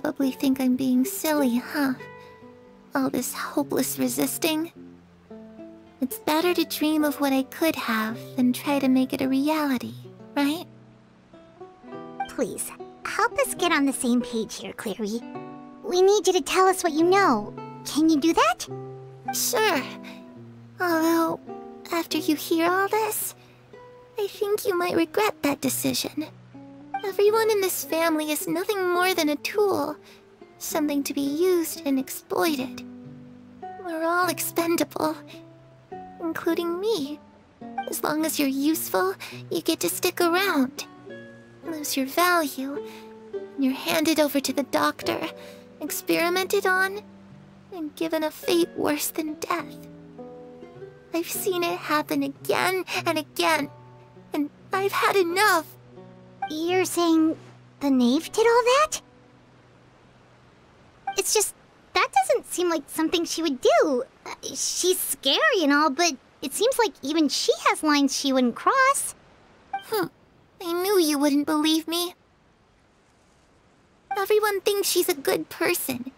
Probably think I'm being silly, huh? All this hopeless resisting? It's better to dream of what I could have than try to make it a reality, right? Please, help us get on the same page here, Clervie. We need you to tell us what you know. Can you do that? Sure. Although, after you hear all this, I think you might regret that decision. Everyone in this family is nothing more than a tool, something to be used and exploited. We're all expendable, including me. As long as you're useful, you get to stick around. Lose your value, and you're handed over to the doctor, experimented on, and given a fate worse than death. I've seen it happen again and again, and I've had enough. You're saying the knave did all that? It's just, that doesn't seem like something she would do. Uh, She's scary and all, but it seems like even she has lines she wouldn't cross. Hmm. I knew you wouldn't believe me. Everyone thinks she's a good person.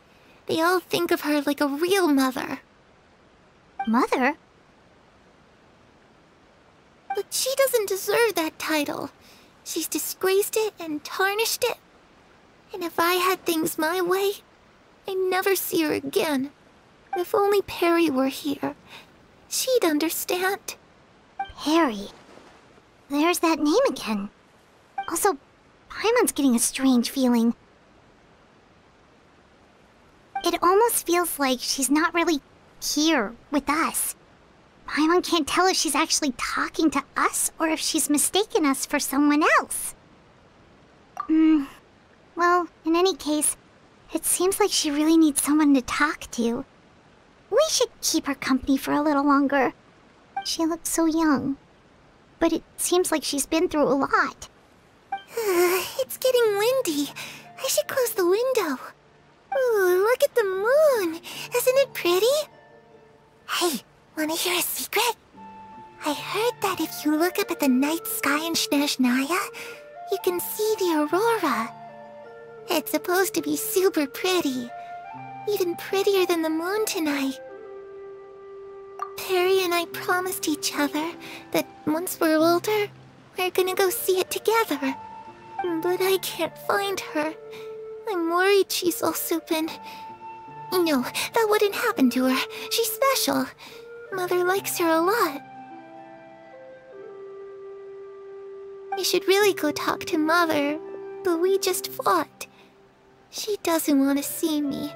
They all think of her like a real mother. Mother? But she doesn't deserve that title. She's disgraced it and tarnished it. And if I had things my way, I'd never see her again. If only Perry were here, she'd understand. Perry. There's that name again. Also, Paimon's getting a strange feeling. It almost feels like she's not really here with us. Paimon can't tell if she's actually talking to us or if she's mistaken us for someone else. Hmm. Well, in any case, it seems like she really needs someone to talk to. We should keep her company for a little longer. She looks so young. But it seems like she's been through a lot. it's getting windy. I should close the window. Ooh, look at the moon. Isn't it pretty? Hey, wanna hear a secret? I heard that if you look up at the night sky in Snezhnaya, you can see the aurora. It's supposed to be super pretty. Even prettier than the moon tonight. Perry and I promised each other that once we're older, we're gonna go see it together. But I can't find her. I'm worried she's also been... No, that wouldn't happen to her. She's special. Mother likes her a lot. I should really go talk to Mother, but we just fought. She doesn't want to see me,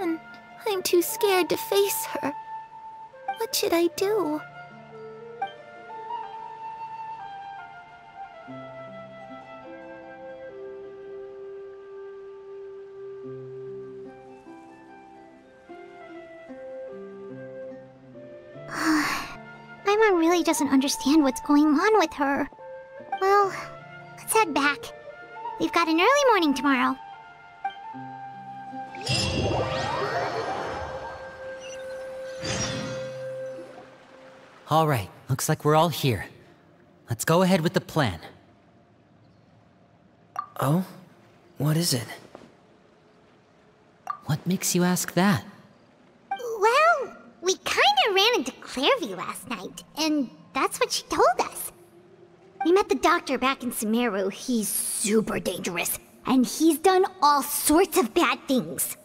and I'm too scared to face her. What should I do? Really doesn't understand what's going on with her. Well, let's head back. We've got an early morning tomorrow. All right, looks like we're all here. Let's go ahead with the plan. Oh? What is it? What makes you ask that? Well, we kinda ran into Clervie last night, and that's what she told us. We met the doctor back in Sumeru. He's super dangerous, and he's done all sorts of bad things.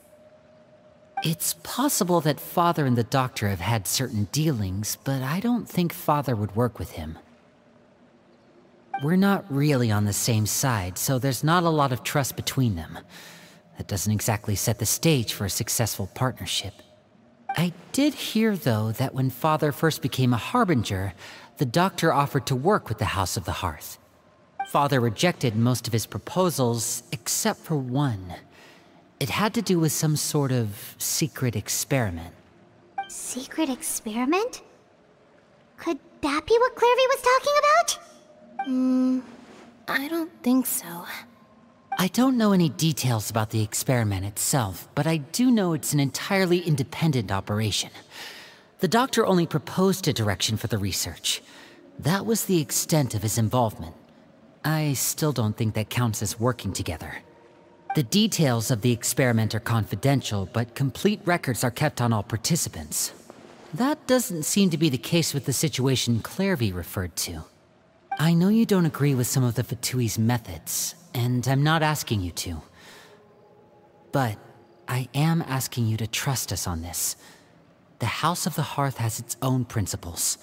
It's possible that Father and the Doctor have had certain dealings, but I don't think Father would work with him. We're not really on the same side, so there's not a lot of trust between them. That doesn't exactly set the stage for a successful partnership. I did hear, though, that when Father first became a Harbinger, the Doctor offered to work with the House of the Hearth. Father rejected most of his proposals, except for one. It had to do with some sort of secret experiment. Secret experiment? Could that be what Clervie was talking about? Hmm, I don't think so. I don't know any details about the experiment itself, but I do know it's an entirely independent operation. The doctor only proposed a direction for the research. That was the extent of his involvement. I still don't think that counts as working together. The details of the experiment are confidential, but complete records are kept on all participants. That doesn't seem to be the case with the situation Clervie referred to. I know you don't agree with some of the Fatui's methods, and I'm not asking you to. But I am asking you to trust us on this. The House of the Hearth has its own principles.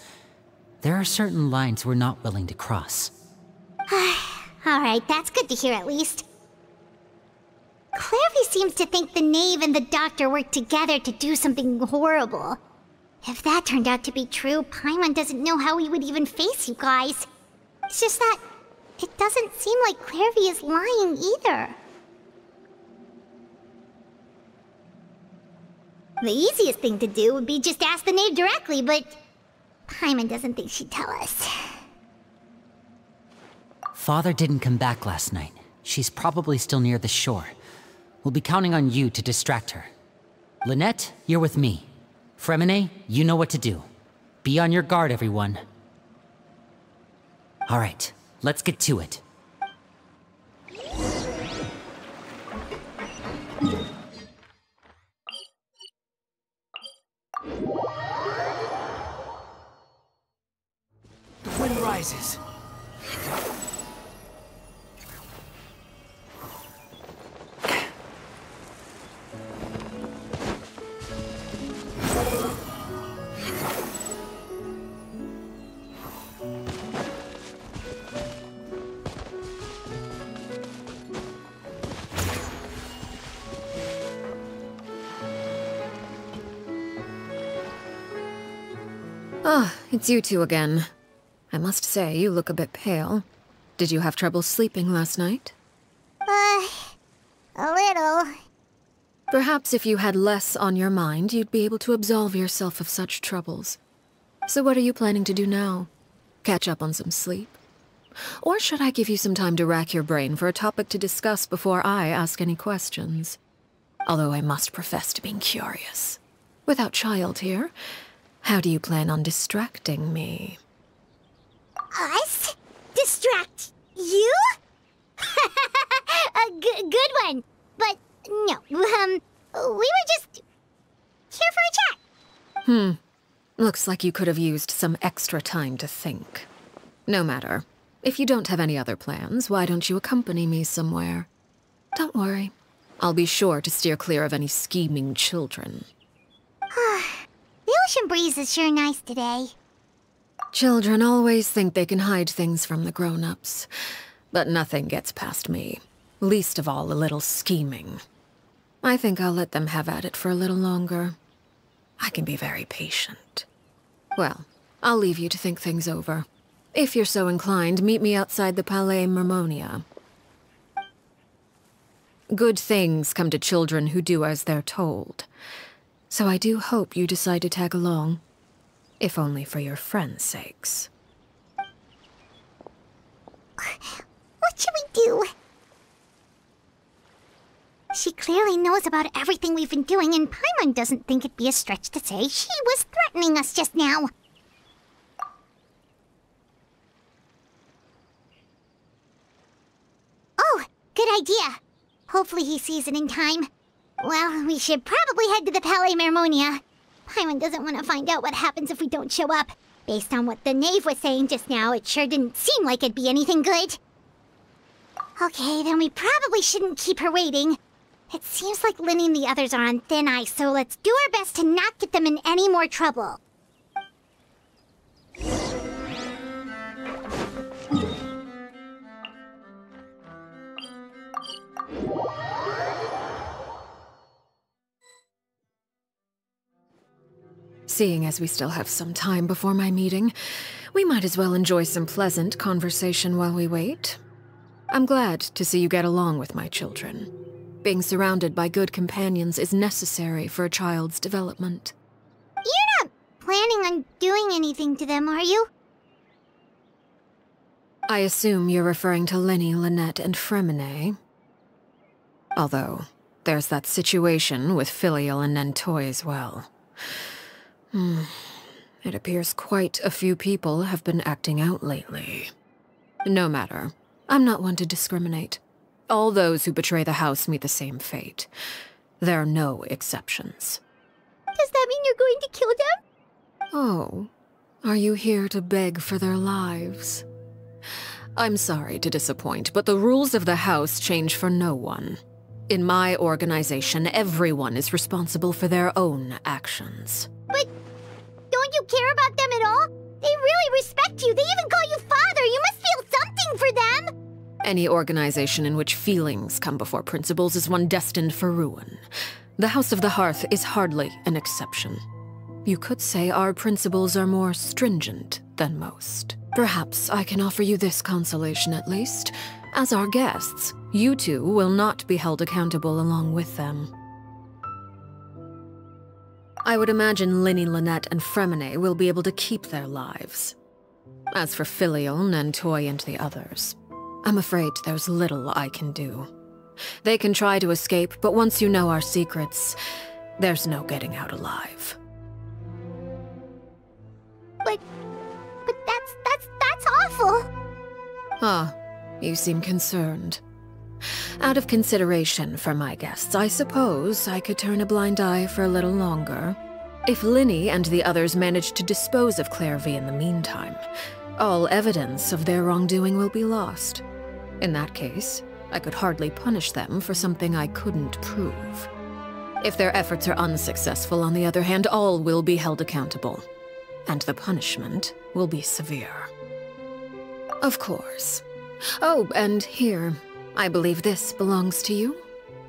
There are certain lines we're not willing to cross. Alright, that's good to hear at least. Clervie seems to think the Knave and the Doctor worked together to do something horrible. If that turned out to be true, Paimon doesn't know how we would even face you guys. It's just that it doesn't seem like Clervie is lying either. The easiest thing to do would be just ask the Knave directly, but Paimon doesn't think she'd tell us. Father didn't come back last night. She's probably still near the shore. We'll be counting on you to distract her. Lynette, you're with me. Freminet, you know what to do. Be on your guard, everyone. All right, Let's get to it. The wind rises. It's you two again. I must say, you look a bit pale. Did you have trouble sleeping last night? Uh, a little. Perhaps if you had less on your mind, you'd be able to absolve yourself of such troubles. So what are you planning to do now? Catch up on some sleep? Or should I give you some time to rack your brain for a topic to discuss before I ask any questions? Although I must profess to being curious. Without Childe here, how do you plan on distracting me? Us? Distract you? a g- good one. But no, um, we were just here for a chat. Hmm. Looks like you could have used some extra time to think. No matter. If you don't have any other plans, why don't you accompany me somewhere? Don't worry. I'll be sure to steer clear of any scheming children. Ocean breeze is sure nice today. Children always think they can hide things from the grown-ups. But nothing gets past me. Least of all a little scheming. I think I'll let them have at it for a little longer. I can be very patient. Well, I'll leave you to think things over. If you're so inclined, meet me outside the Palais Mermonia. Good things come to children who do as they're told. So I do hope you decide to tag along. If only for your friends' sakes. What should we do? She clearly knows about everything we've been doing, and Paimon doesn't think it'd be a stretch to say she was threatening us just now. Oh, good idea. Hopefully he sees it in time. Well, we should probably head to the Palais Mermonia. Paimon doesn't want to find out what happens if we don't show up. Based on what the knave was saying just now, it sure didn't seem like it'd be anything good. Okay, then we probably shouldn't keep her waiting. It seems like Lyney and the others are on thin ice, so let's do our best to not get them in any more trouble. Seeing as we still have some time before my meeting, we might as well enjoy some pleasant conversation while we wait. I'm glad to see you get along with my children. Being surrounded by good companions is necessary for a child's development. You're not planning on doing anything to them, are you? I assume you're referring to Lyney, Lynette, and Freminet. Although, there's that situation with Filiol and Nentoy as well. Hmm. It appears quite a few people have been acting out lately. No matter. I'm not one to discriminate. All those who betray the house meet the same fate. There are no exceptions. Does that mean you're going to kill them? Oh, are you here to beg for their lives? I'm sorry to disappoint, but the rules of the house change for no one. In my organization, everyone is responsible for their own actions. But don't you care about them at all? They really respect you. They even call you father. You must feel something for them. Any organization in which feelings come before principles is one destined for ruin. The House of the Hearth is hardly an exception. You could say our principles are more stringent than most. Perhaps I can offer you this consolation at least. As our guests, you two will not be held accountable along with them. I would imagine Lyney, Lynette, and Freminet will be able to keep their lives. As for Filiol, Nentoy, and the others, I'm afraid there's little I can do. They can try to escape, but once you know our secrets, there's no getting out alive. But, but that's, that's, that's awful. Ah, you seem concerned. Out of consideration for my guests, I suppose I could turn a blind eye for a little longer. If Lyney and the others manage to dispose of Clervie in the meantime, all evidence of their wrongdoing will be lost. In that case, I could hardly punish them for something I couldn't prove. If their efforts are unsuccessful, on the other hand, all will be held accountable. And the punishment will be severe. Of course. Oh, and here, I believe this belongs to you.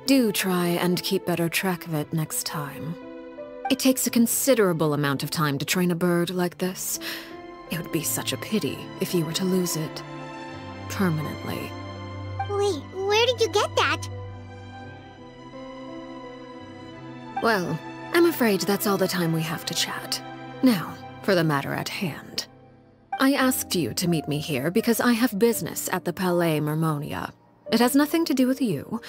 Do try and keep better track of it next time. It takes a considerable amount of time to train a bird like this. It would be such a pity if you were to lose it. Permanently. Wait, where did you get that? Well, I'm afraid that's all the time we have to chat. Now, for the matter at hand. I asked you to meet me here because I have business at the Palais Mermonia. It has nothing to do with you,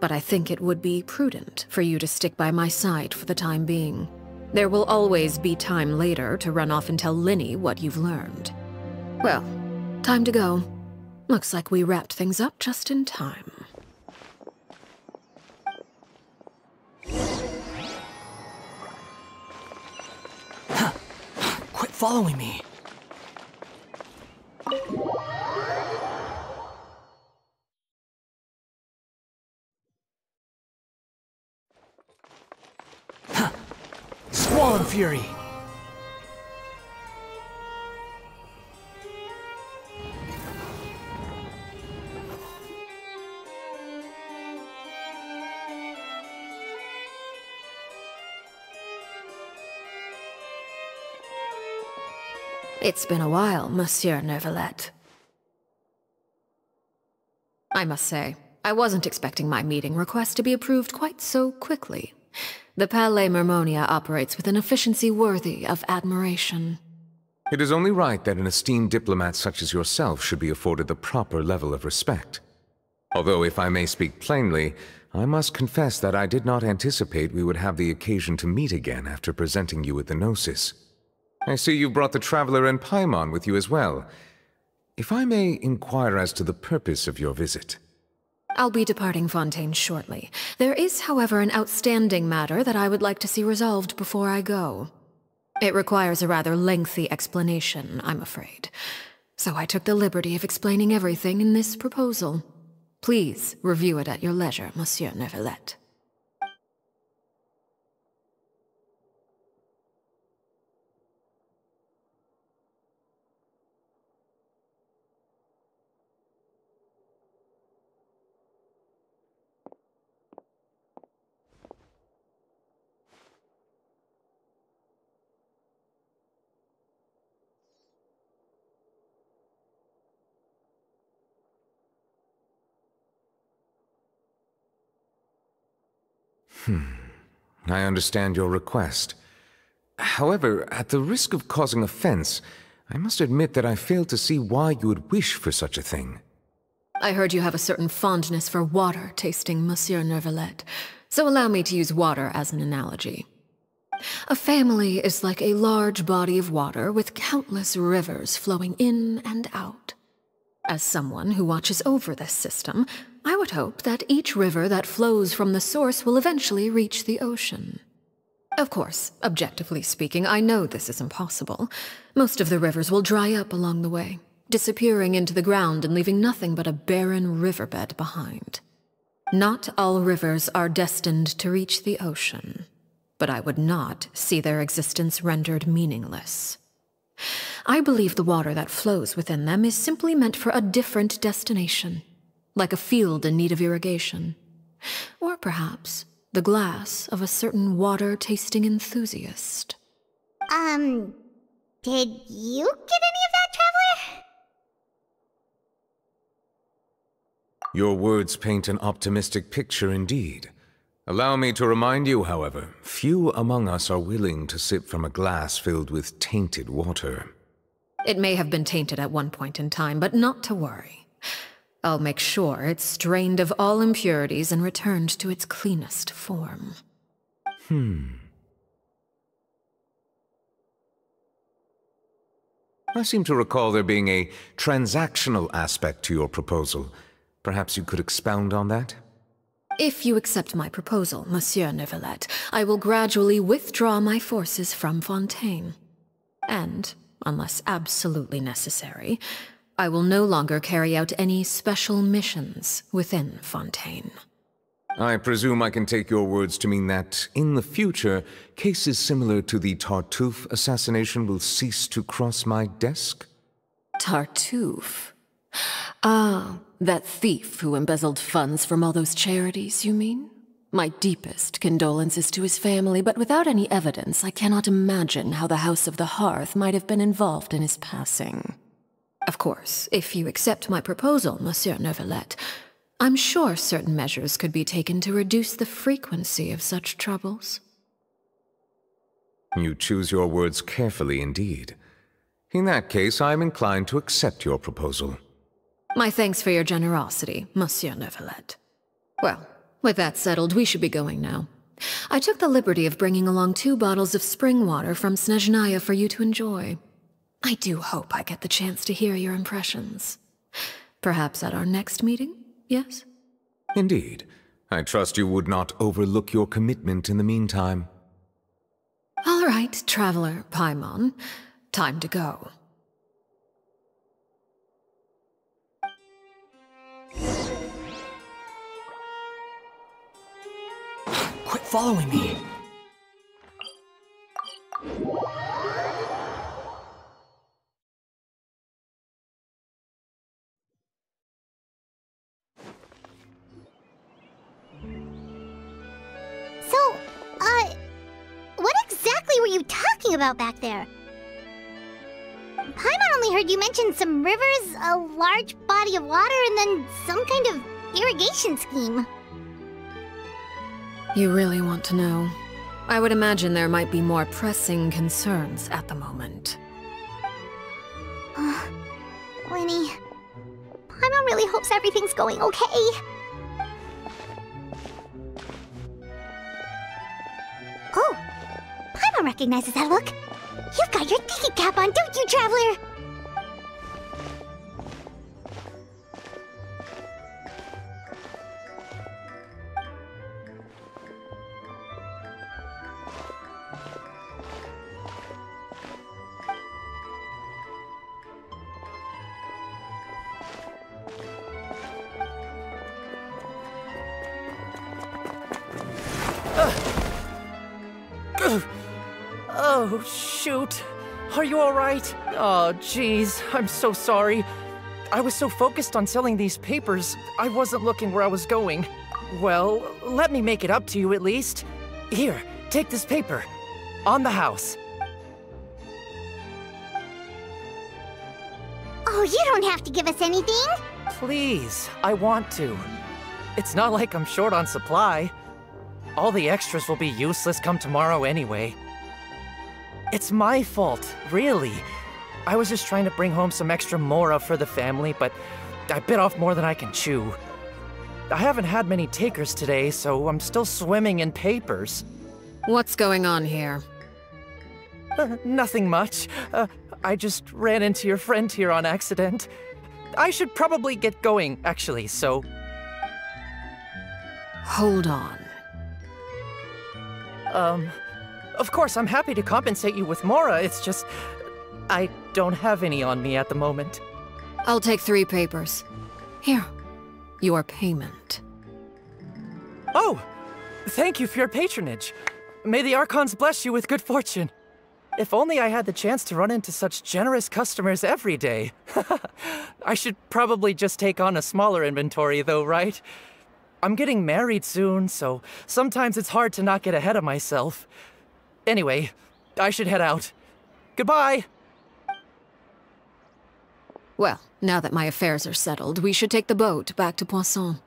but I think it would be prudent for you to stick by my side for the time being. There will always be time later to run off and tell Lyney what you've learned. Well, time to go. Looks like we wrapped things up just in time. Huh. Quit following me. Squall Fury! It's been a while, Monsieur Neuvillette. I must say, I wasn't expecting my meeting request to be approved quite so quickly. The Palais Mermonia operates with an efficiency worthy of admiration. It is only right that an esteemed diplomat such as yourself should be afforded the proper level of respect. Although, if I may speak plainly, I must confess that I did not anticipate we would have the occasion to meet again after presenting you with the Gnosis. I see you brought the Traveler and Paimon with you as well. If I may inquire as to the purpose of your visit. I'll be departing Fontaine shortly. There is, however, an outstanding matter that I would like to see resolved before I go. It requires a rather lengthy explanation, I'm afraid. So I took the liberty of explaining everything in this proposal. Please review it at your leisure, Monsieur Neuvillette. Hmm. I understand your request. However, at the risk of causing offense, I must admit that I fail to see why you would wish for such a thing. I heard you have a certain fondness for water tasting, Monsieur Neuvillette, so allow me to use water as an analogy. A family is like a large body of water with countless rivers flowing in and out. As someone who watches over this system, I would hope that each river that flows from the source will eventually reach the ocean. Of course, objectively speaking, I know this is impossible. Most of the rivers will dry up along the way, disappearing into the ground and leaving nothing but a barren riverbed behind. Not all rivers are destined to reach the ocean, but I would not see their existence rendered meaningless. I believe the water that flows within them is simply meant for a different destination, like a field in need of irrigation. Or perhaps the glass of a certain water-tasting enthusiast. Um, did you get any of that, Traveler? Your words paint an optimistic picture indeed. Allow me to remind you, however, few among us are willing to sip from a glass filled with tainted water. It may have been tainted at one point in time, but not to worry. I'll make sure it's strained of all impurities and returned to its cleanest form. Hmm. I seem to recall there being a transactional aspect to your proposal. Perhaps you could expound on that? If you accept my proposal, Monsieur Neuvillette, I will gradually withdraw my forces from Fontaine. And unless absolutely necessary, I will no longer carry out any special missions within Fontaine. I presume I can take your words to mean that, in the future, cases similar to the Tartuffe assassination will cease to cross my desk? Tartuffe? Ah, that thief who embezzled funds from all those charities, you mean? My deepest condolences to his family, but without any evidence, I cannot imagine how the House of the Hearth might have been involved in his passing. Of course, if you accept my proposal, Monsieur Neuvillette, I'm sure certain measures could be taken to reduce the frequency of such troubles. You choose your words carefully indeed. In that case, I am inclined to accept your proposal. My thanks for your generosity, Monsieur Neuvillette. Well, with that settled, we should be going now. I took the liberty of bringing along two bottles of spring water from Snezhnaya for you to enjoy. I do hope I get the chance to hear your impressions. Perhaps at our next meeting, yes? Indeed. I trust you would not overlook your commitment in the meantime. All right, Traveler Paimon. Time to go. Quit following me. What exactly were you talking about back there? Paimon only heard you mention some rivers, a large body of water, and then some kind of irrigation scheme. You really want to know? I would imagine there might be more pressing concerns at the moment. Uh, Lyney, Paimon really hopes everything's going okay. Oh, Paimon recognizes that look. You've got your tiki cap on, don't you, Traveler? Oh, shoot. Are you alright? Oh, jeez. I'm so sorry. I was so focused on selling these papers, I wasn't looking where I was going. Well, let me make it up to you at least. Here, take this paper. On the house. Oh, you don't have to give us anything. Please, I want to. It's not like I'm short on supply. All the extras will be useless come tomorrow anyway. It's my fault, really. I was just trying to bring home some extra mora for the family, but I bit off more than I can chew. I haven't had many takers today, so I'm still swimming in papers. What's going on here? Uh, nothing much. Uh, I just ran into your friend here on accident. I should probably get going, actually, so... Hold on. Um, of course, I'm happy to compensate you with Mora, it's just... I don't have any on me at the moment. I'll take three papers. Here, your payment. Oh! Thank you for your patronage. May the Archons bless you with good fortune. If only I had the chance to run into such generous customers every day. I should probably just take on a smaller inventory though, right? I'm getting married soon, so sometimes it's hard to not get ahead of myself. Anyway, I should head out. Goodbye! Well, now that my affairs are settled, we should take the boat back to Poisson.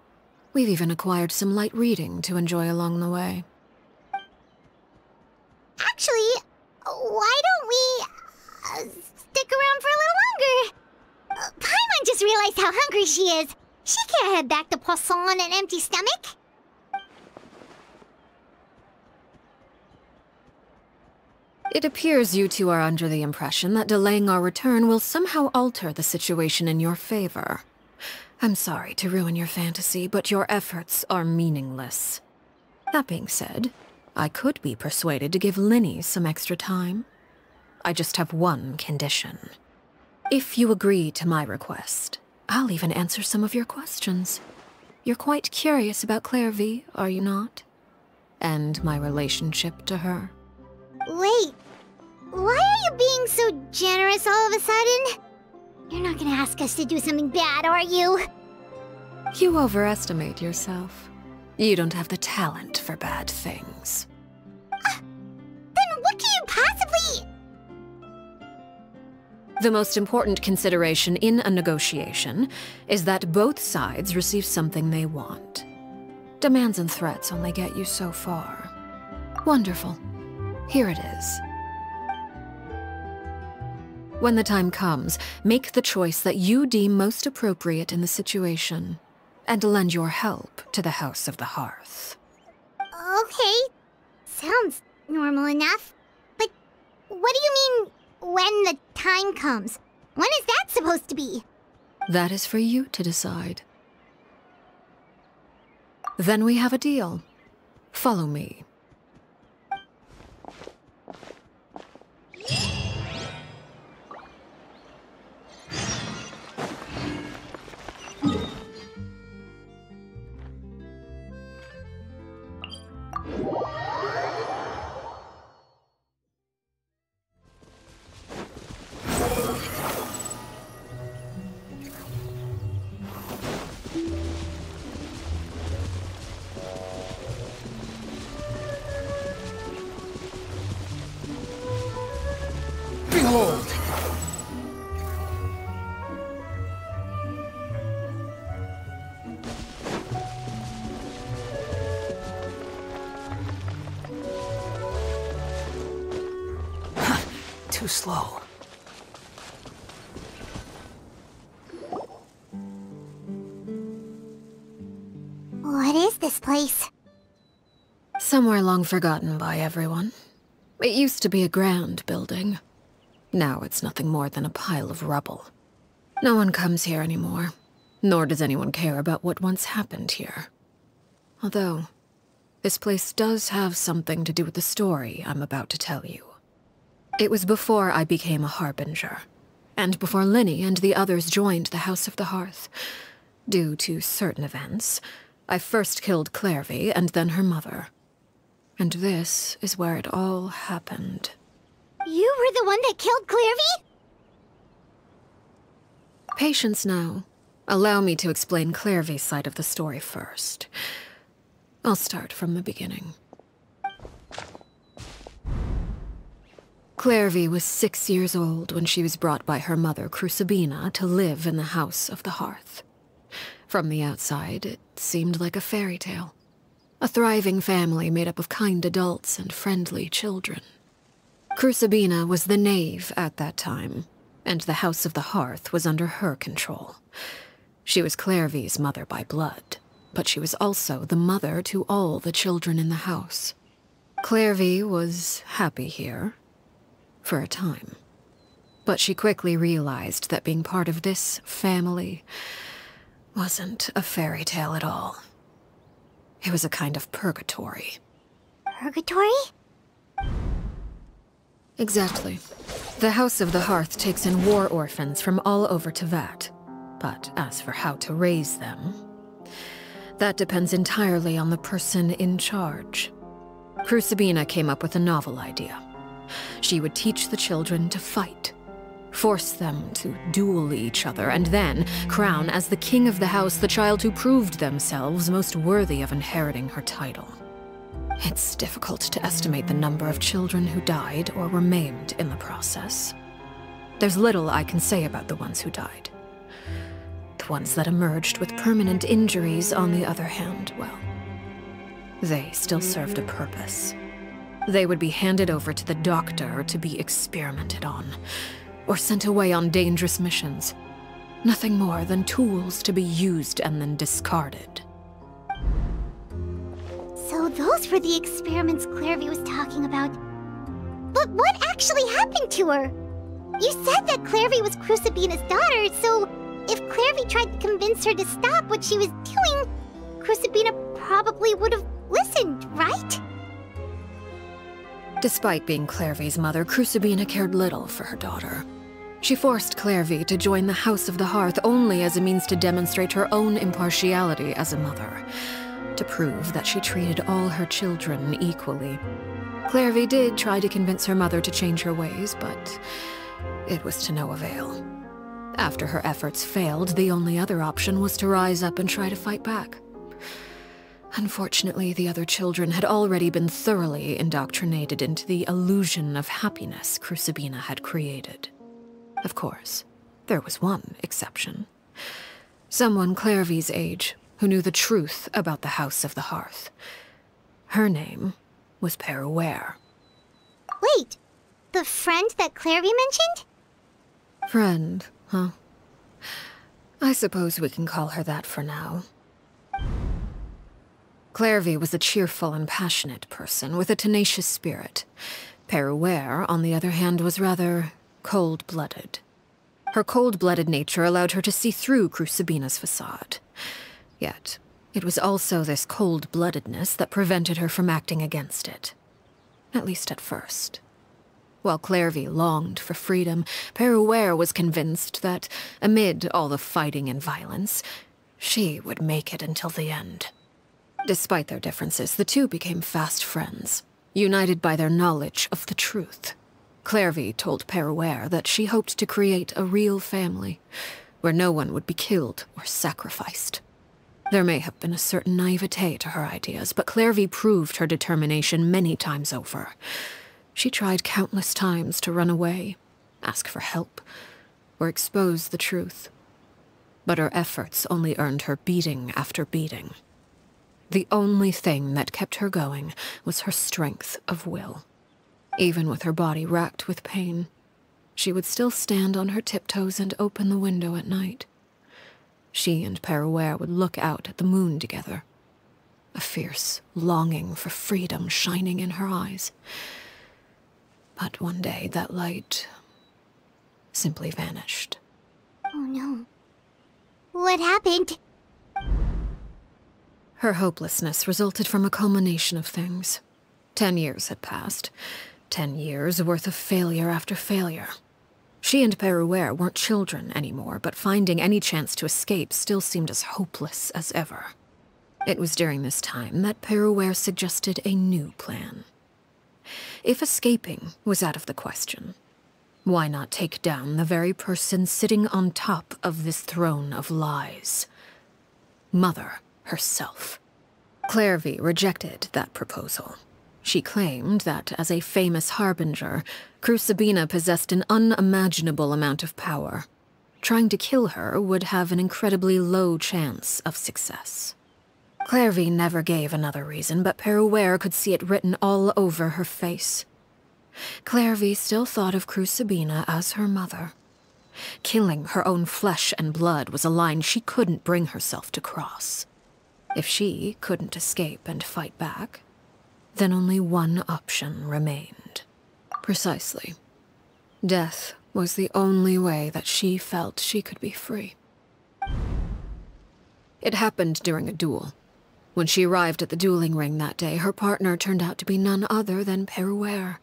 We've even acquired some light reading to enjoy along the way. Actually, why don't we uh, stick around for a little longer? Uh, Paimon just realized how hungry she is. She can't head back to Poisson on an empty stomach. It appears you two are under the impression that delaying our return will somehow alter the situation in your favor. I'm sorry to ruin your fantasy, but your efforts are meaningless. That being said, I could be persuaded to give Lyney some extra time. I just have one condition. If you agree to my request, I'll even answer some of your questions. You're quite curious about Clervie, are you not? And my relationship to her. Wait, why are you being so generous all of a sudden? You're not gonna ask us to do something bad, are you? You overestimate yourself. You don't have the talent for bad things. Ah, then what can you possibly... The most important consideration in a negotiation is that both sides receive something they want. Demands and threats only get you so far. Wonderful. Here it is. When the time comes, make the choice that you deem most appropriate in the situation, and lend your help to the House of the Hearth. Okay, sounds normal enough. But what do you mean, when the time comes? When is that supposed to be? That is for you to decide. Then we have a deal. Follow me. Behold! Too slow. What is this place? Somewhere long forgotten by everyone. It used to be a grand building. Now it's nothing more than a pile of rubble. No one comes here anymore, nor does anyone care about what once happened here. Although, this place does have something to do with the story I'm about to tell you. It was before I became a Harbinger, and before Lyney and the others joined the House of the Hearth. Due to certain events, I first killed Clervie and then her mother. And this is where it all happened. You were the one that killed Clervie? Patience now. Allow me to explain Clervie's side of the story first. I'll start from the beginning. Clervie was six years old when she was brought by her mother, Crucabena, to live in the House of the Hearth. From the outside, it seemed like a fairy tale. A thriving family made up of kind adults and friendly children. Crucabena was the knave at that time, and the House of the Hearth was under her control. She was Clervie's mother by blood, but she was also the mother to all the children in the house. Clervie was happy here, for a time. But she quickly realized that being part of this family wasn't a fairy tale at all. It was a kind of purgatory. Purgatory? Exactly. The House of the Hearth takes in war orphans from all over Teyvat. But as for how to raise them, that depends entirely on the person in charge. Crucabena came up with a novel idea. She would teach the children to fight, force them to duel each other, and then crown as the king of the house the child who proved themselves most worthy of inheriting her title. It's difficult to estimate the number of children who died or were maimed in the process. There's little I can say about the ones who died. The ones that emerged with permanent injuries, on the other hand, well, they still served a purpose. They would be handed over to the doctor to be experimented on, or sent away on dangerous missions. Nothing more than tools to be used and then discarded. So those were the experiments Clervie was talking about. But what actually happened to her? You said that Clervie was Crucabena's daughter, so if Clervie tried to convince her to stop what she was doing, Crucabena probably would have listened, right? Despite being Clervie's mother, Crucabena cared little for her daughter. She forced Clervie to join the House of the Hearth only as a means to demonstrate her own impartiality as a mother, to prove that she treated all her children equally. Clervie did try to convince her mother to change her ways, but it was to no avail. After her efforts failed, the only other option was to rise up and try to fight back. Unfortunately, the other children had already been thoroughly indoctrinated into the illusion of happiness Crucabena had created. Of course, there was one exception. Someone Clervie's age who knew the truth about the House of the Hearth. Her name was Peruere. Wait, the friend that Clervie mentioned? Friend, huh? I suppose we can call her that for now. Clervie was a cheerful and passionate person with a tenacious spirit. Peruere, on the other hand, was rather cold-blooded. Her cold-blooded nature allowed her to see through Crucabena's facade. Yet, it was also this cold-bloodedness that prevented her from acting against it. At least at first. While Clervie longed for freedom, Peruere was convinced that, amid all the fighting and violence, she would make it until the end. Despite their differences, the two became fast friends, united by their knowledge of the truth. Clervie told Peruere that she hoped to create a real family, where no one would be killed or sacrificed. There may have been a certain naivete to her ideas, but Clervie proved her determination many times over. She tried countless times to run away, ask for help, or expose the truth. But her efforts only earned her beating after beating. The only thing that kept her going was her strength of will. Even with her body racked with pain, she would still stand on her tiptoes and open the window at night. She and Peruere would look out at the moon together, a fierce longing for freedom shining in her eyes. But one day that light simply vanished. Oh no. What happened? Her hopelessness resulted from a culmination of things. Ten years had passed. Ten years worth of failure after failure. She and Peruere weren't children anymore, but finding any chance to escape still seemed as hopeless as ever. It was during this time that Peruere suggested a new plan. If escaping was out of the question, why not take down the very person sitting on top of this throne of lies? Mother herself. Clervie rejected that proposal. She claimed that, as a famous harbinger, Crucabena possessed an unimaginable amount of power. Trying to kill her would have an incredibly low chance of success. Clervie never gave another reason, but Peruere could see it written all over her face. Clervie still thought of Crucabena as her mother. Killing her own flesh and blood was a line she couldn't bring herself to cross. If she couldn't escape and fight back, then only one option remained. Precisely. Death was the only way that she felt she could be free. It happened during a duel. When she arrived at the dueling ring that day, her partner turned out to be none other than Peruere.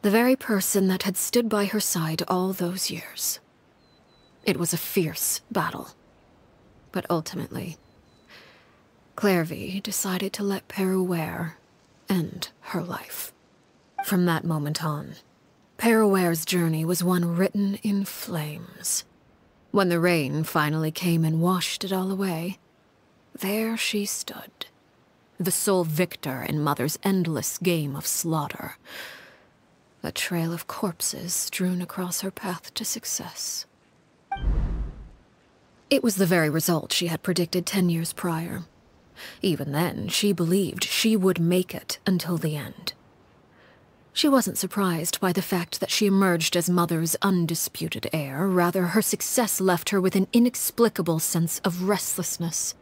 The very person that had stood by her side all those years. It was a fierce battle. But ultimately, Clervie decided to let Peruere end her life. From that moment on, Peruere's journey was one written in flames. When the rain finally came and washed it all away, there she stood, the sole victor in Mother's endless game of slaughter. A trail of corpses strewn across her path to success. It was the very result she had predicted ten years prior. Even then, she believed she would make it until the end. She wasn't surprised by the fact that she emerged as Mother's undisputed heir. Rather, her success left her with an inexplicable sense of restlessness.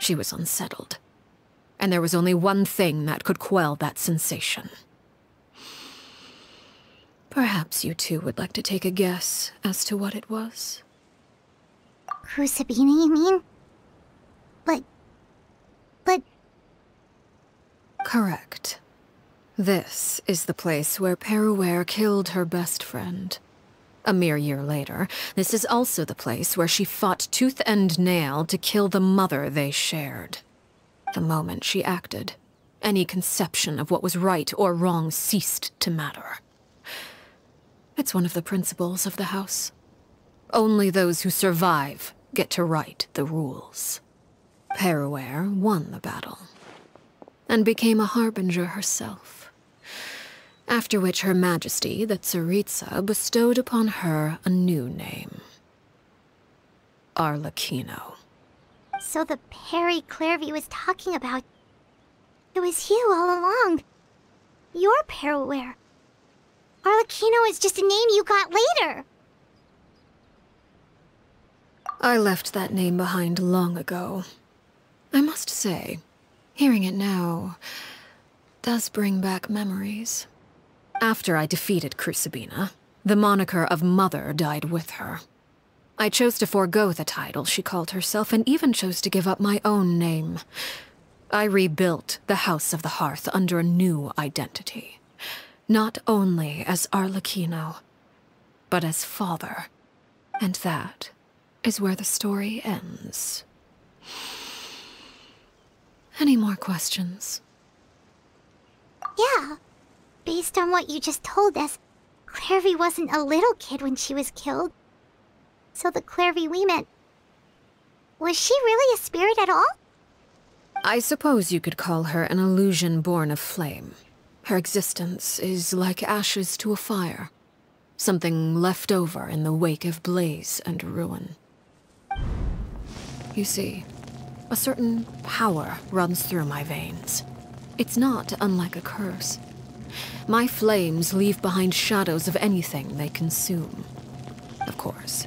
She was unsettled. And there was only one thing that could quell that sensation. Perhaps you two would like to take a guess as to what it was? Crucabena, you mean? But... But... Correct. This is the place where Peruere killed her best friend. A mere year later, this is also the place where she fought tooth and nail to kill the mother they shared. The moment she acted, any conception of what was right or wrong ceased to matter. It's one of the principles of the House. Only those who survive get to write the rules. Peruere won the battle, and became a harbinger herself. After which Her Majesty, the Tsaritsa, bestowed upon her a new name. Arlecchino. So the Perry Clervie was talking about... It was you all along. You're Peruere. Arlecchino is just a name you got later. I left that name behind long ago. I must say, hearing it now does bring back memories. After I defeated Crucabena, the moniker of Mother died with her. I chose to forego the title she called herself and even chose to give up my own name. I rebuilt the House of the Hearth under a new identity. Not only as Arlecchino, but as father. And that is where the story ends. Any more questions? Yeah. Based on what you just told us, Clervie wasn't a little kid when she was killed. So the Clervie we met... Was she really a spirit at all? I suppose you could call her an illusion born of flame. Her existence is like ashes to a fire. Something left over in the wake of blaze and ruin. You see, a certain power runs through my veins. It's not unlike a curse. My flames leave behind shadows of anything they consume. Of course,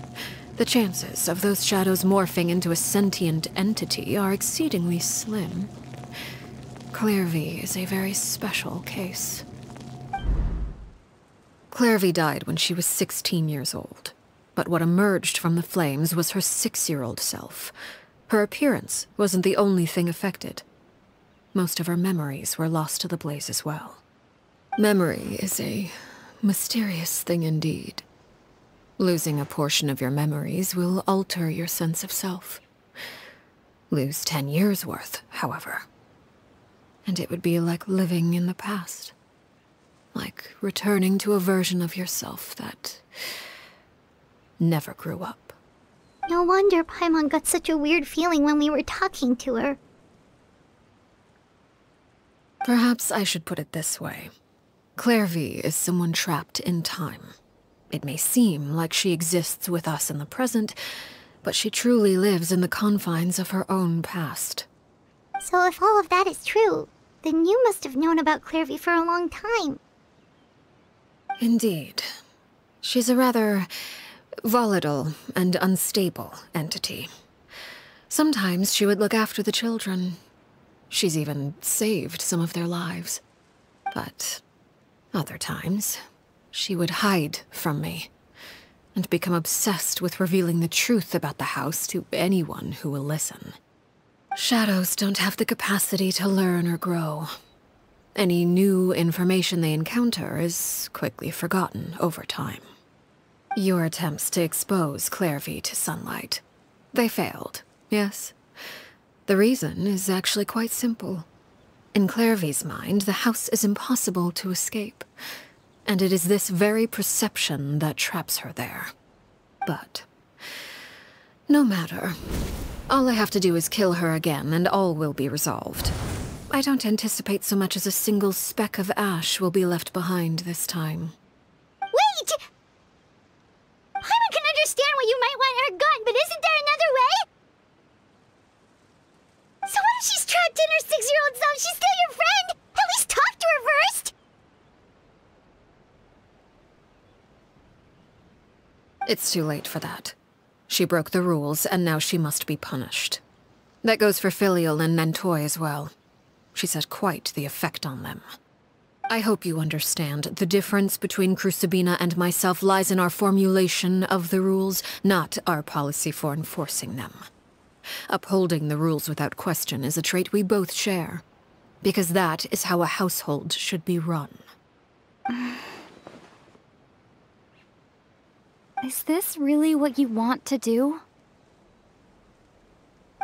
the chances of those shadows morphing into a sentient entity are exceedingly slim. Clervie is a very special case. Clervie died when she was 16 years old. But what emerged from the flames was her six-year-old self. Her appearance wasn't the only thing affected. Most of her memories were lost to the blaze as well. Memory is a mysterious thing indeed. Losing a portion of your memories will alter your sense of self. Lose ten years' worth, however. And it would be like living in the past. Like returning to a version of yourself that never grew up. No wonder Paimon got such a weird feeling when we were talking to her. Perhaps I should put it this way. Clervie is someone trapped in time. It may seem like she exists with us in the present, but she truly lives in the confines of her own past. So if all of that is true, then you must have known about Clervie for a long time. Indeed. She's a rather volatile and unstable entity. Sometimes she would look after the children. She's even saved some of their lives. But other times, she would hide from me and become obsessed with revealing the truth about the house to anyone who will listen. Shadows don't have the capacity to learn or grow. Any new information they encounter is quickly forgotten over time. Your attempts to expose Clervie to sunlight. They failed, yes? The reason is actually quite simple. In Clervie's mind, the house is impossible to escape. And it is this very perception that traps her there. But... No matter. All I have to do is kill her again, and all will be resolved. I don't anticipate so much as a single speck of ash will be left behind this time. Wait! Understand why you might want her gone, but isn't there another way? So what if she's trapped in her six-year-old self? She's still your friend! At least talk to her first! It's too late for that. She broke the rules, and now she must be punished. That goes for Filiol and Nantoy as well. She's had quite the effect on them. I hope you understand. The difference between Crucabena and myself lies in our formulation of the rules, not our policy for enforcing them. Upholding the rules without question is a trait we both share. Because that is how a household should be run. Is this really what you want to do?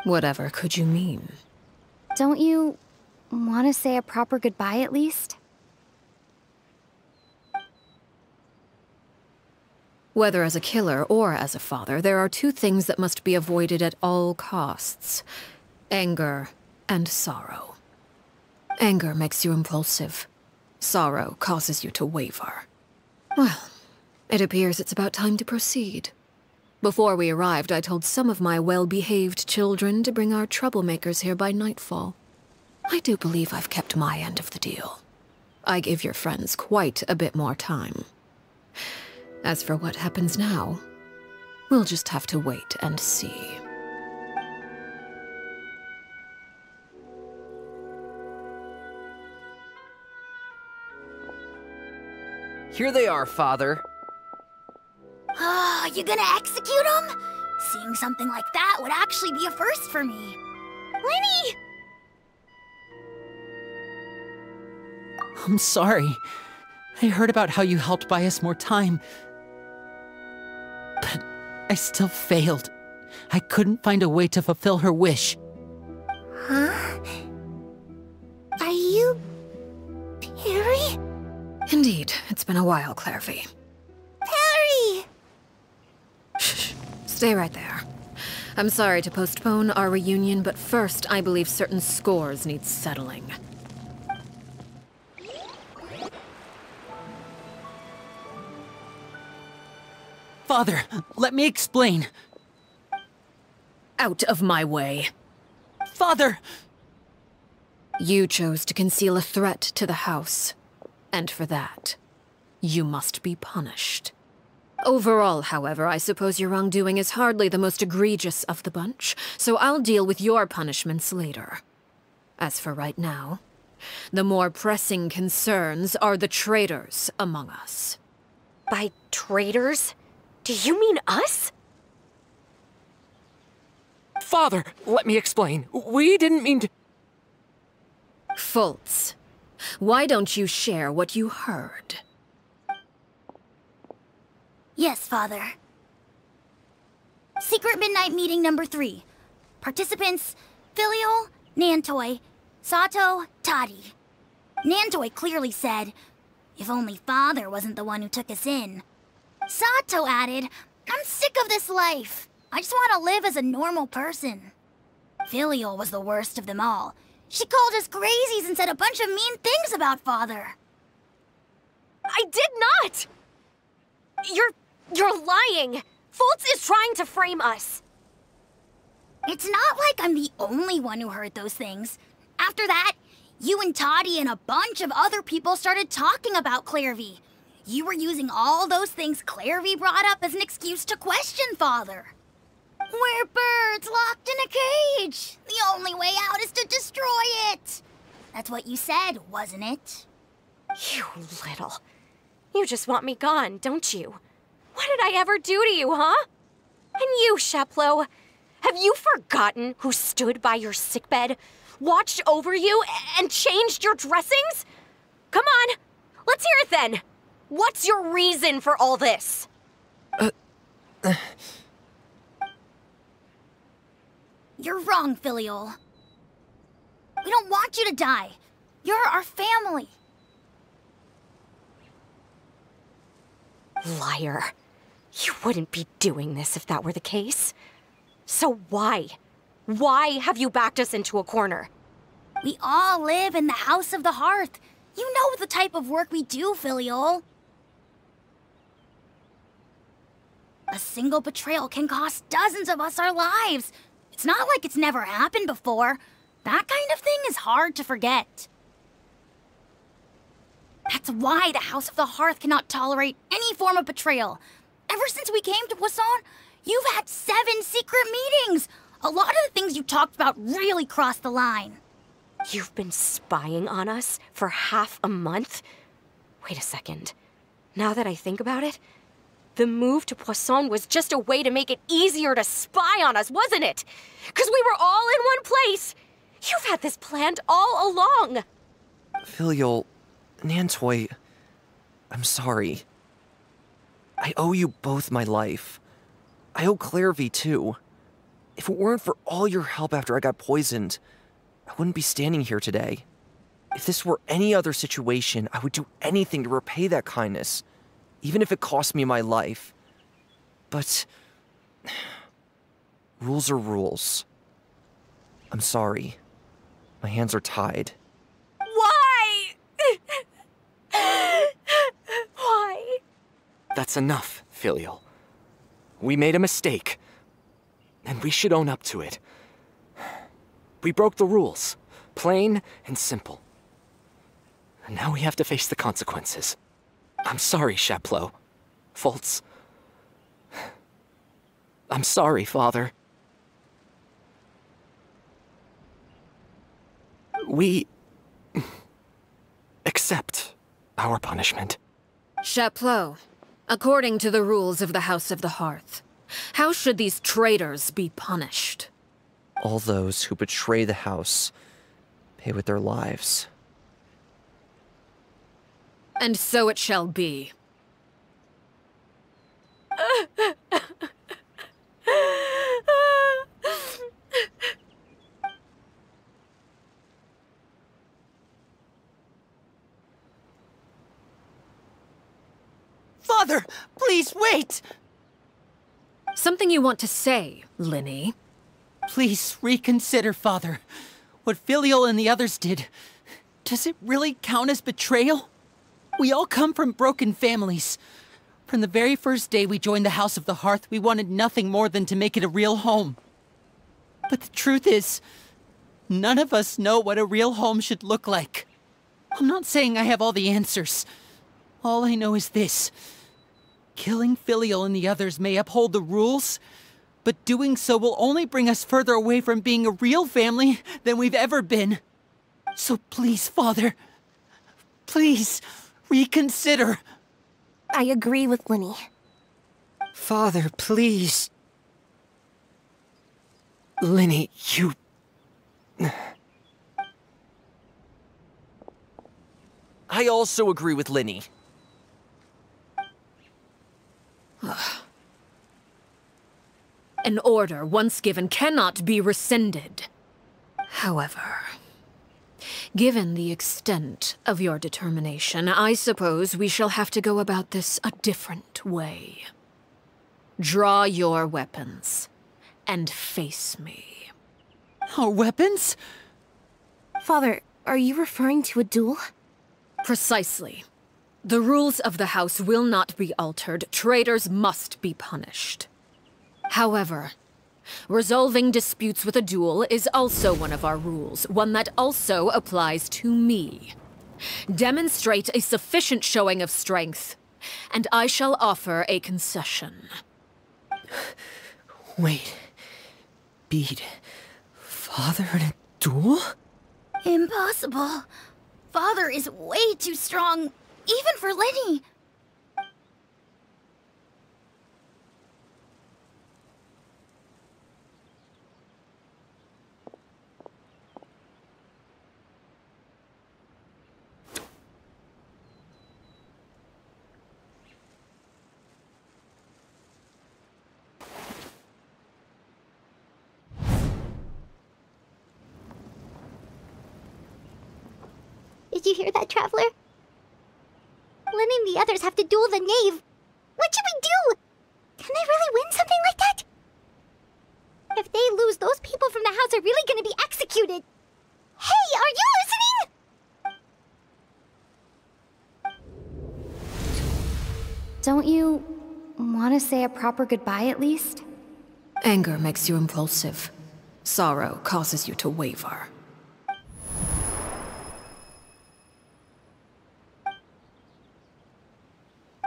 Whatever could you mean? Don't you want to say a proper goodbye at least? Whether as a killer or as a father, there are two things that must be avoided at all costs. Anger and sorrow. Anger makes you impulsive. Sorrow causes you to waver. Well, it appears it's about time to proceed. Before we arrived, I told some of my well-behaved children to bring our troublemakers here by nightfall. I do believe I've kept my end of the deal. I gave your friends quite a bit more time. As for what happens now, we'll just have to wait and see. Here they are, Father. Ah, you gonna execute him? Seeing something like that would actually be a first for me. Lyney! I'm sorry. I heard about how you helped buy us more time. But I still failed. I couldn't find a way to fulfill her wish. Huh? Are you... Perry? Indeed, it's been a while, Clervie. Perry! Shh. Stay right there. I'm sorry to postpone our reunion, but first I believe certain scores need settling. Father, let me explain. Out of my way. Father! You chose to conceal a threat to the house. And for that, you must be punished. Overall, however, I suppose your wrongdoing is hardly the most egregious of the bunch, so I'll deal with your punishments later. As for right now, the more pressing concerns are the traitors among us. By traitors? Do you mean us? Father, let me explain. We didn't mean to. Fultz, why don't you share what you heard? Yes, Father. Secret Midnight Meeting number three. Participants, Filiol, Nantoy, Sato, Toddy. Nantoy clearly said, if only Father wasn't the one who took us in. Sato added, I'm sick of this life. I just want to live as a normal person. Filiol was the worst of them all. She called us crazies and said a bunch of mean things about Father. I did not! You're... you're lying! Fultz is trying to frame us! It's not like I'm the only one who heard those things. After that, you and Toddy and a bunch of other people started talking about Clervie. You were using all those things Clervie brought up as an excuse to question Father. We're birds locked in a cage. The only way out is to destroy it. That's what you said, wasn't it? You little... You just want me gone, don't you? What did I ever do to you, huh? And you, Sheplo, have you forgotten who stood by your sickbed, watched over you, and changed your dressings? Come on, let's hear it then. What's your reason for all this? Uh, uh... You're wrong, Filiol. We don't want you to die. You're our family. Liar. You wouldn't be doing this if that were the case. So why? Why have you backed us into a corner? We all live in the House of the Hearth. You know the type of work we do, Filiol. A single betrayal can cost dozens of us our lives. It's not like it's never happened before. That kind of thing is hard to forget. That's why the House of the Hearth cannot tolerate any form of betrayal. Ever since we came to Poisson, you've had seven secret meetings. A lot of the things you talked about really crossed the line. You've been spying on us for half a month? Wait a second. Now that I think about it, the move to Poisson was just a way to make it easier to spy on us, wasn't it? Because we were all in one place. You've had this planned all along! Filiol, Nantoy, I'm sorry. I owe you both my life. I owe Clervie too. If it weren't for all your help after I got poisoned, I wouldn't be standing here today. If this were any other situation, I would do anything to repay that kindness, even if it cost me my life. But rules are rules. I'm sorry. My hands are tied. Why? Why? That's enough, Filiol. We made a mistake, and we should own up to it. We broke the rules, plain and simple. And now we have to face the consequences. I'm sorry, Chapleau. Fultz. I'm sorry, Father. We accept our punishment. Chapleau, according to the rules of the House of the Hearth, how should these traitors be punished? All those who betray the house pay with their lives. And so it shall be. Father, please wait! Something you want to say, Lyney? Please reconsider, Father. What Filiol and the others did, does it really count as betrayal? We all come from broken families. From the very first day we joined the House of the Hearth, we wanted nothing more than to make it a real home. But the truth is, none of us know what a real home should look like. I'm not saying I have all the answers. All I know is this. Killing Filiol and the others may uphold the rules, but doing so will only bring us further away from being a real family than we've ever been. So please, Father, please reconsider. I agree with Lyney. Father, please. Lyney, you... I also agree with Lyney. An order once given cannot be rescinded. However, given the extent of your determination, I suppose we shall have to go about this a different way. Draw your weapons and face me. Our weapons? Father, are you referring to a duel? Precisely. The rules of the House will not be altered. Traitors must be punished. However, resolving disputes with a duel is also one of our rules, one that also applies to me. Demonstrate a sufficient showing of strength, and I shall offer a concession. Wait. Beat Father in a duel? Impossible. Father is way too strong, even for Lyney. Did you hear that, Traveler? Lyney and the others have to duel the knave. What should we do? Can they really win something like that? If they lose, those people from the house are really gonna be executed. Hey, are you listening? Don't you want to say a proper goodbye at least? Anger makes you impulsive. Sorrow causes you to waver.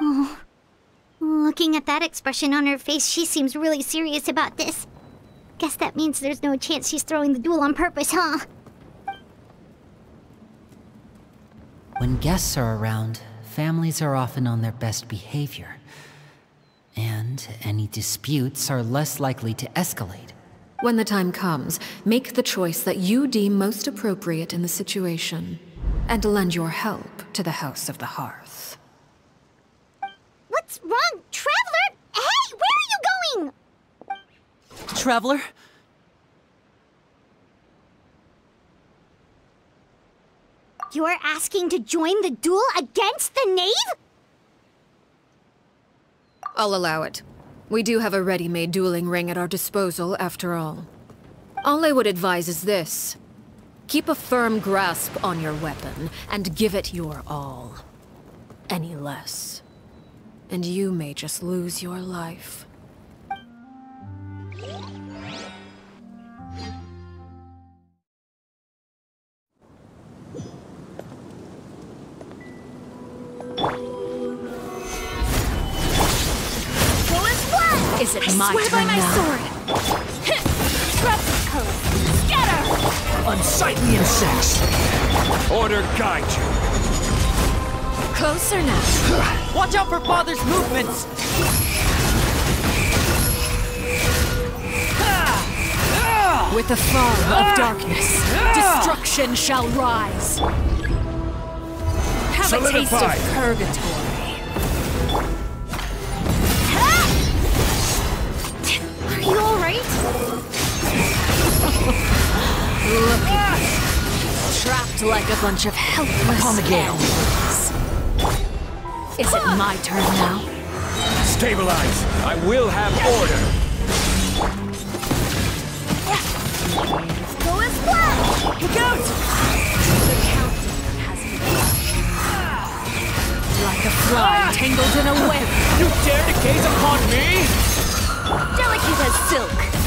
Oh, looking at that expression on her face, she seems really serious about this. Guess that means there's no chance she's throwing the duel on purpose, huh? When guests are around, families are often on their best behavior. And any disputes are less likely to escalate. When the time comes, make the choice that you deem most appropriate in the situation, and lend your help to the House of the Hearth. What's wrong? Traveler? Hey, where are you going? Traveler? You're asking to join the duel against the knave? I'll allow it. We do have a ready-made dueling ring at our disposal, after all. All I would advise is this. Keep a firm grasp on your weapon, and give it your all. Any less. And you may just lose your life. Is it my Swear by turn my now? sword! Trust code! Scatter! Unsightly insects. Order guide you. Closer now. Watch out for Father's movements! With the fall of ah! darkness, ah! destruction shall rise. Have a taste of purgatory. Are you alright? Look at ah! you. Trapped like a bunch of helpless Upon the gale. animals. Is it my turn now? Stabilize. I will have order. Go as planned! Look out! The countdown has begun. Like a fly tangled in a web. You dare to gaze upon me? Delicate as silk!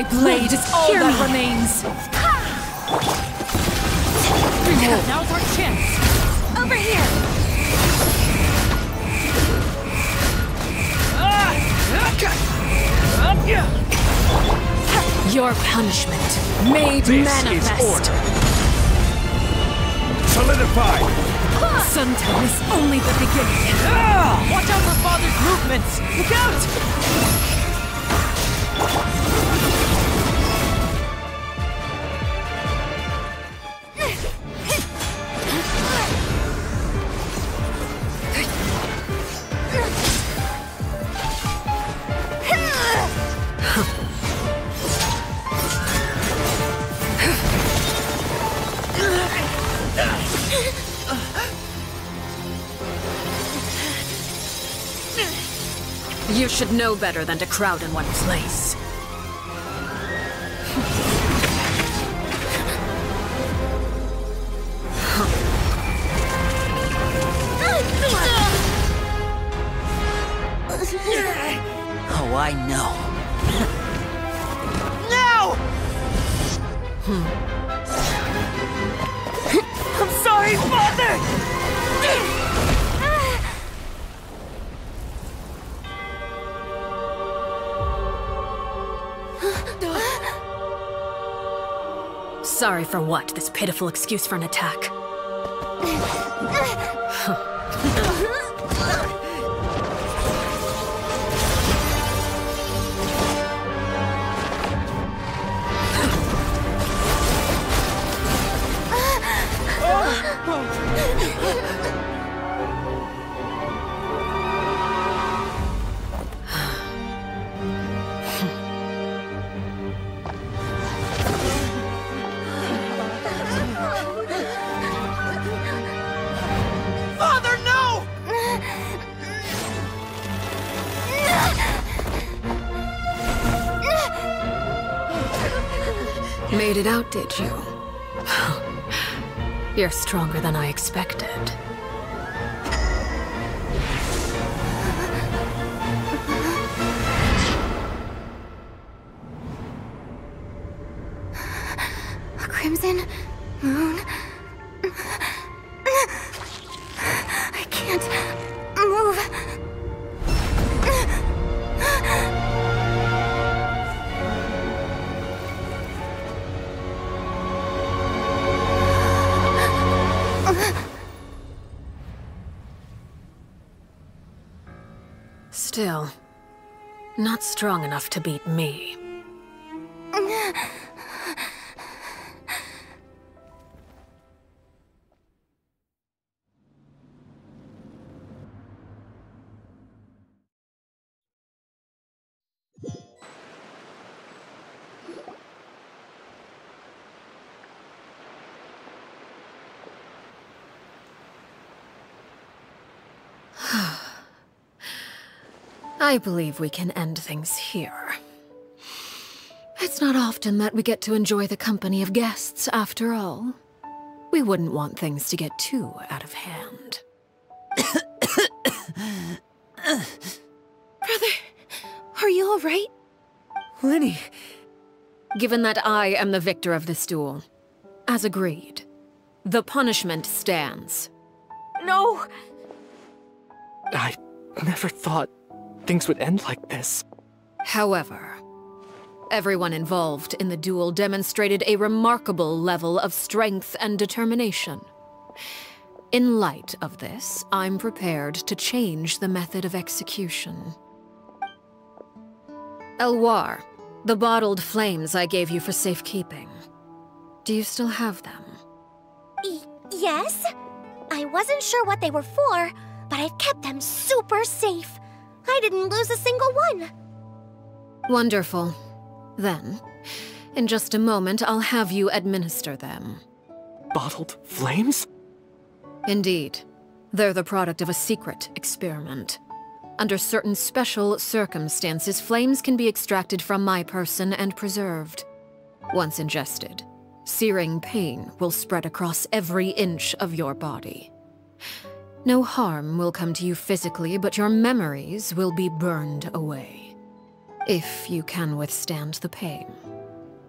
My blade better than to crowd in one place. For what? This pitiful excuse for an attack. You're stronger than I expected. Enough to beat I believe we can end things here. It's not often that we get to enjoy the company of guests, after all. We wouldn't want things to get too out of hand. Brother, are you alright? Lyney! Given that I am the victor of this duel, as agreed, the punishment stands. No! I never thought things would end like this. However, everyone involved in the duel demonstrated a remarkable level of strength and determination. In light of this, I'm prepared to change the method of execution. Elwar, the bottled flames I gave you for safekeeping. Do you still have them? Y yes? I wasn't sure what they were for, but I've kept them super safe. I didn't lose a single one. Wonderful. Then, in just a moment, I'll have you administer them. Bottled flames? Indeed. They're the product of a secret experiment. Under certain special circumstances, flames can be extracted from my person and preserved. Once ingested, searing pain will spread across every inch of your body. No harm will come to you physically, but your memories will be burned away. If you can withstand the pain.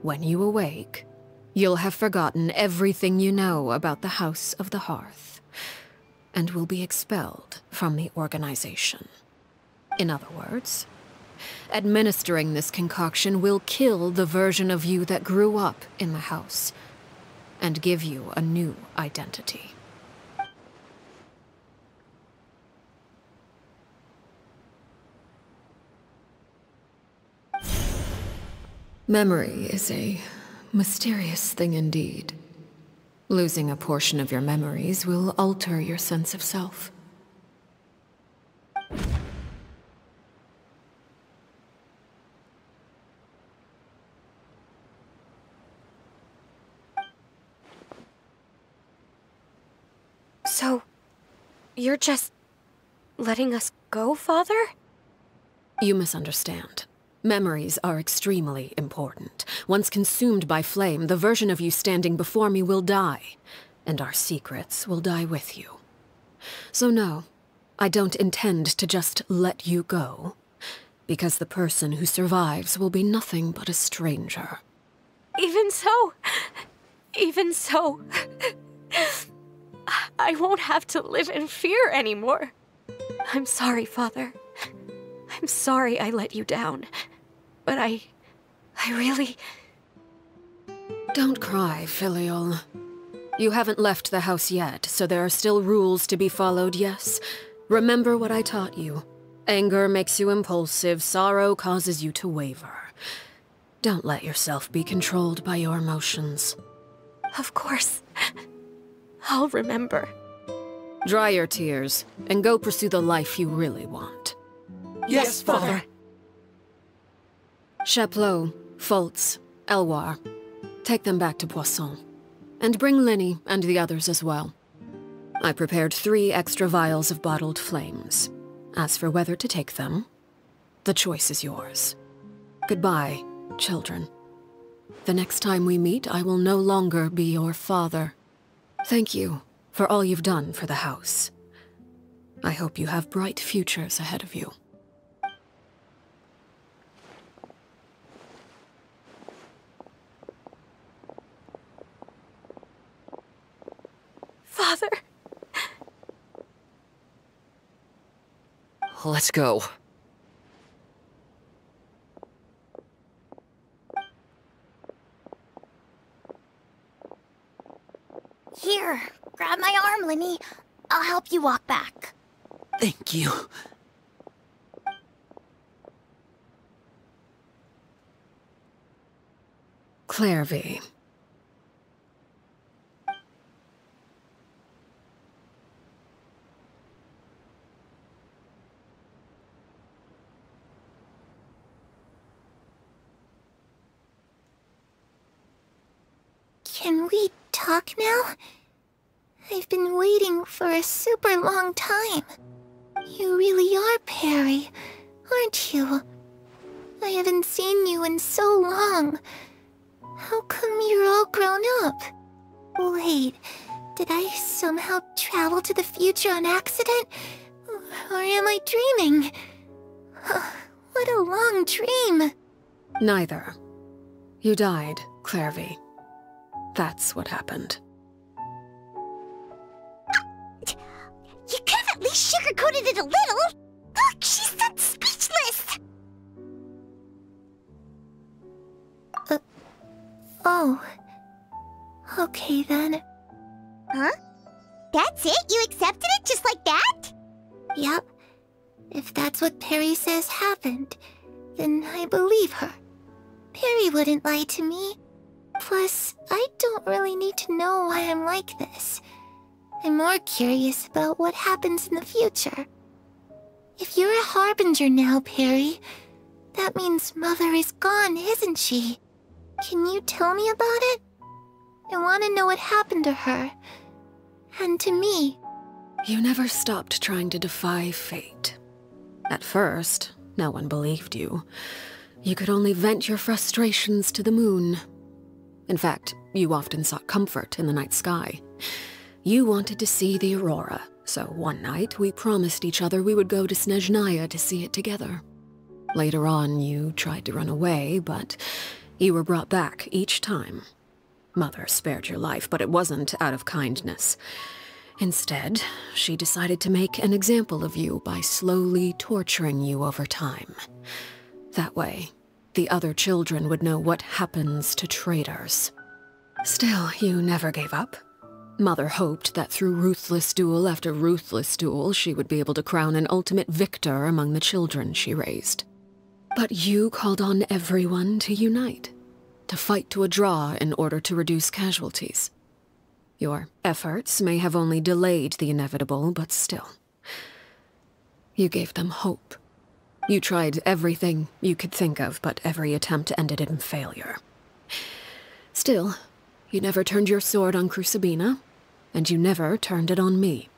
When you awake, you'll have forgotten everything you know about the House of the Hearth, and will be expelled from the organization. In other words, administering this concoction will kill the version of you that grew up in the house, and give you a new identity. Memory is a mysterious thing indeed. Losing a portion of your memories will alter your sense of self. So, you're just letting us go, Father? You misunderstand. Memories are extremely important. Once consumed by flame, the version of you standing before me will die, and our secrets will die with you. So no, I don't intend to just let you go, because the person who survives will be nothing but a stranger. Even so, even so, I won't have to live in fear anymore. I'm sorry, Father. I'm sorry I let you down. But I... I really... Don't cry, Filiol. You haven't left the house yet, so there are still rules to be followed, yes? Remember what I taught you. Anger makes you impulsive, sorrow causes you to waver. Don't let yourself be controlled by your emotions. Of course. I'll remember. Dry your tears, and go pursue the life you really want. Yes, Father. Chaplot, Foltz, Elwar. Take them back to Poisson. And bring Lyney and the others as well. I prepared three extra vials of bottled flames. As for whether to take them, the choice is yours. Goodbye, children. The next time we meet, I will no longer be your father. Thank you for all you've done for the house. I hope you have bright futures ahead of you. Father. Let's go. Here, grab my arm, Lyney. I'll help you walk back. Thank you. Clervie. Can we talk now? I've been waiting for a super long time. You really are Perry, aren't you? I haven't seen you in so long. How come you're all grown up? Wait, did I somehow travel to the future on accident? Or am I dreaming? What a long dream. Neither. You died, Clervie. That's what happened. You could have at least sugarcoated it a little. Look, she's done speechless. Uh, oh. Okay then. Huh? That's it? You accepted it just like that? Yep. If that's what Perry says happened, then I believe her. Perry wouldn't lie to me. Plus, I don't really need to know why I'm like this. I'm more curious about what happens in the future. If you're a harbinger now, Perry, that means Mother is gone, isn't she? Can you tell me about it? I want to know what happened to her. And to me. You never stopped trying to defy fate. At first, no one believed you. You could only vent your frustrations to the moon. In fact, you often sought comfort in the night sky. You wanted to see the aurora, so one night we promised each other we would go to Snezhnaya to see it together. Later on, you tried to run away, but you were brought back each time. Mother spared your life, but it wasn't out of kindness. Instead, she decided to make an example of you by slowly torturing you over time. That way, the other children would know what happens to traitors. Still, you never gave up. Mother hoped that through ruthless duel after ruthless duel, she would be able to crown an ultimate victor among the children she raised. But you called on everyone to unite, to fight to a draw in order to reduce casualties. Your efforts may have only delayed the inevitable, but still. You gave them hope. You tried everything you could think of, but every attempt ended in failure. Still, you never turned your sword on Crucabena, and you never turned it on me.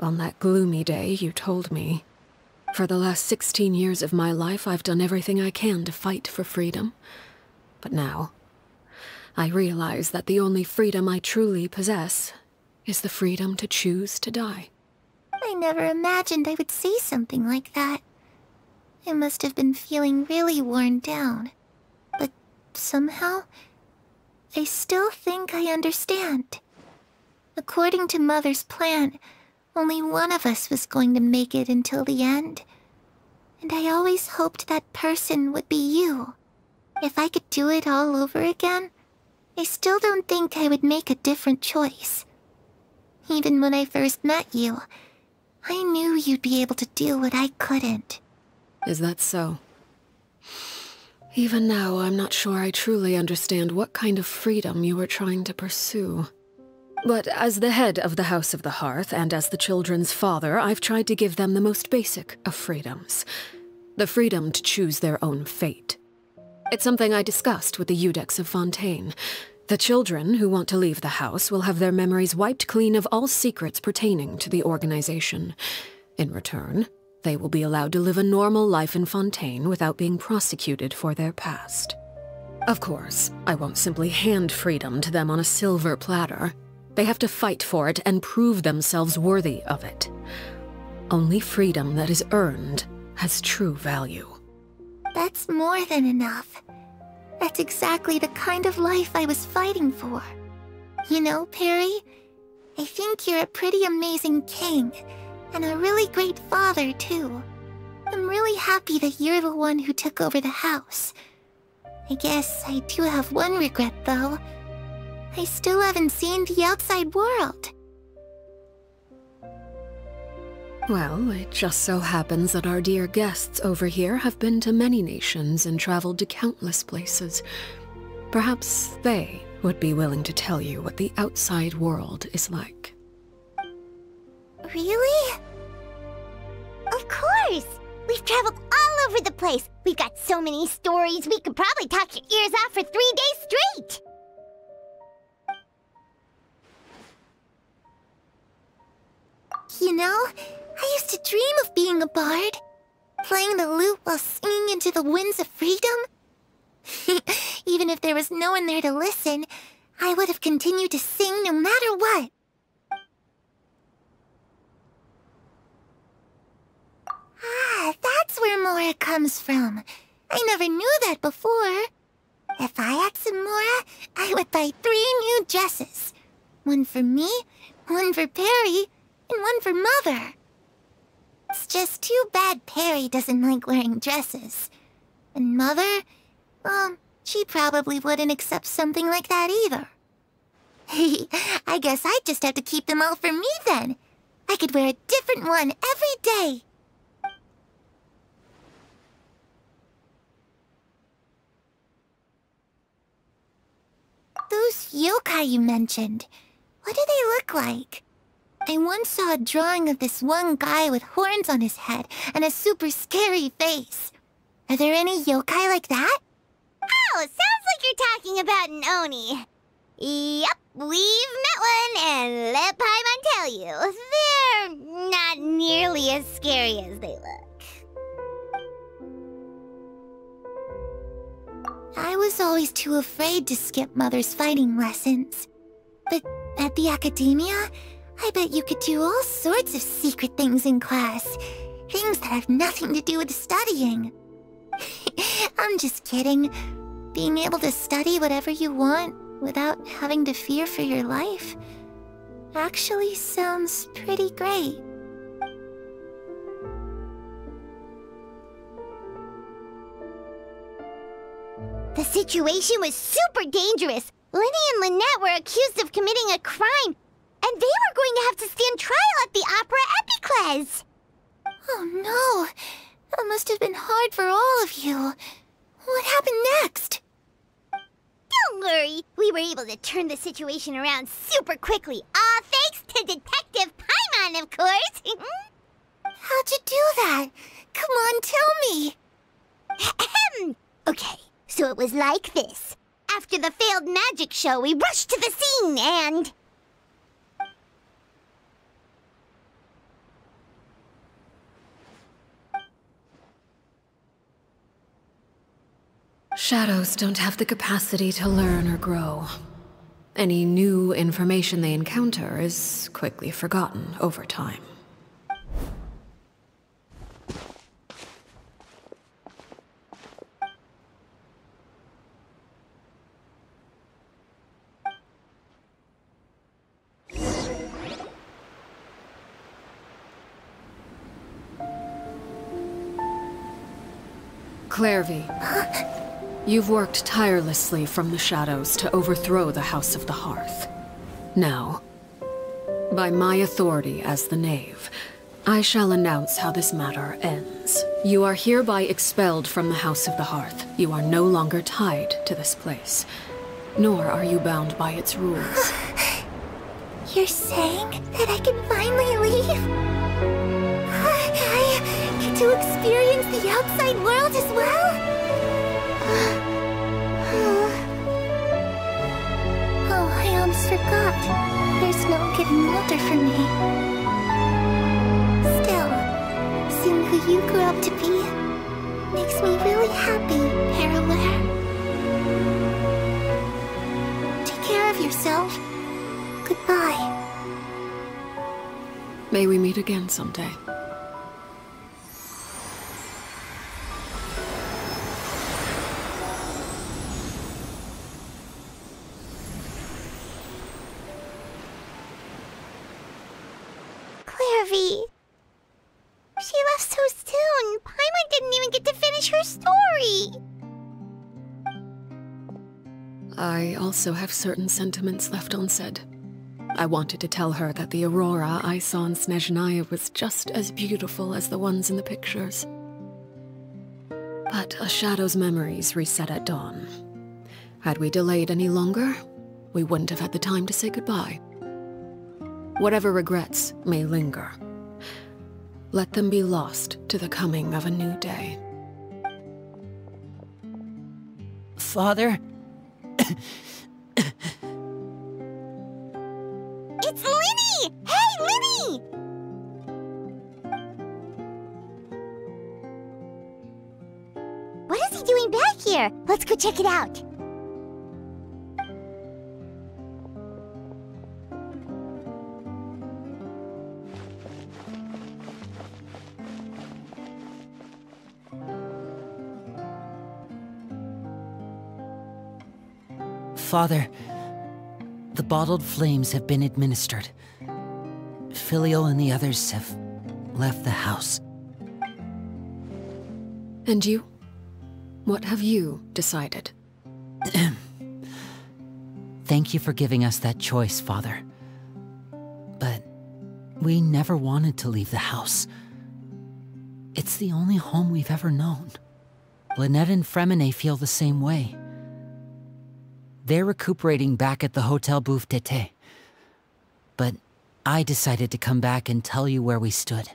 On that gloomy day, you told me, For the last 16 years of my life, I've done everything I can to fight for freedom. But now, I realize that the only freedom I truly possess is the freedom to choose to die. I never imagined I would say something like that. I must have been feeling really worn down. But somehow, I still think I understand. According to Mother's plan, only one of us was going to make it until the end. And I always hoped that person would be you. If I could do it all over again, I still don't think I would make a different choice. Even when I first met you, I knew you'd be able to do what I couldn't. Is that so? Even now, I'm not sure I truly understand what kind of freedom you were trying to pursue. But as the head of the House of the Hearth and as the children's father, I've tried to give them the most basic of freedoms. The freedom to choose their own fate. It's something I discussed with the Iudex of Fontaine. The children who want to leave the house will have their memories wiped clean of all secrets pertaining to the organization. In return, they will be allowed to live a normal life in Fontaine without being prosecuted for their past. Of course, I won't simply hand freedom to them on a silver platter. They have to fight for it and prove themselves worthy of it. Only freedom that is earned has true value. That's more than enough. That's exactly the kind of life I was fighting for. You know, Perry, I think you're a pretty amazing king, and a really great father, too. I'm really happy that you're the one who took over the house. I guess I do have one regret, though. I still haven't seen the outside world. Well, it just so happens that our dear guests over here have been to many nations and traveled to countless places. Perhaps they would be willing to tell you what the outside world is like. Really? Of course! We've traveled all over the place. We've got so many stories, we could probably talk your ears off for three days straight. You know, I used to dream of being a bard. Playing the lute while singing into the winds of freedom. Even if there was no one there to listen, I would have continued to sing no matter what. Ah, that's where Mora comes from. I never knew that before. If I had some Mora, I would buy three new dresses. One for me, one for Peruere, and one for Mother. It's just too bad Peruere doesn't like wearing dresses. And Mother, well, she probably wouldn't accept something like that either. I guess I'd just have to keep them all for me then. I could wear a different one every day. Those yokai you mentioned, what do they look like? I once saw a drawing of this one guy with horns on his head and a super scary face. Are there any yokai like that? Oh, sounds like you're talking about an Oni. Yep, we've met one, and let Paimon tell you, they're not nearly as scary as they look. I was always too afraid to skip Mother's fighting lessons. But at the Akademiya, I bet you could do all sorts of secret things in class. Things that have nothing to do with studying. I'm just kidding. Being able to study whatever you want without having to fear for your life actually sounds pretty great. The situation was super dangerous. Lyney and Lynette were accused of committing a crime, and they were going to have to stand trial at the Opera Epiclese. Oh no, that must have been hard for all of you. What happened next? Don't worry, we were able to turn the situation around super quickly, all thanks to Detective Paimon, of course. How'd you do that? Come on, tell me. Ahem. okay, so it was like this. After the failed magic show, we rushed to the scene and... Shadows don't have the capacity to learn or grow. Any new information they encounter is quickly forgotten over time. Clervie, you've worked tirelessly from the shadows to overthrow the House of the Hearth. Now, by my authority as the Knave, I shall announce how this matter ends. You are hereby expelled from the House of the Hearth. You are no longer tied to this place, nor are you bound by its rules. You're saying that I can finally leave? To experience the outside world as well? Uh, uh. oh, I almost forgot. There's no getting older for me. Still, seeing who you grew up to be makes me really happy, Peruere. Take care of yourself. Goodbye. May we meet again someday. Also have certain sentiments left unsaid. I wanted to tell her that the aurora I saw in Snezhnaya was just as beautiful as the ones in the pictures. But a shadow's memories reset at dawn. Had we delayed any longer, we wouldn't have had the time to say goodbye. Whatever regrets may linger, let them be lost to the coming of a new day. Father? It's Lyney! Hey, Lyney! What is he doing back here? Let's go check it out. Father, the bottled flames have been administered. Filiol and the others have left the house. And you? What have you decided? Thank you for giving us that choice, Father. But we never wanted to leave the house. It's the only home we've ever known. Lynette and Freminet feel the same way. They're recuperating back at the Hotel Bouffe d'été. But I decided to come back and tell you where we stood.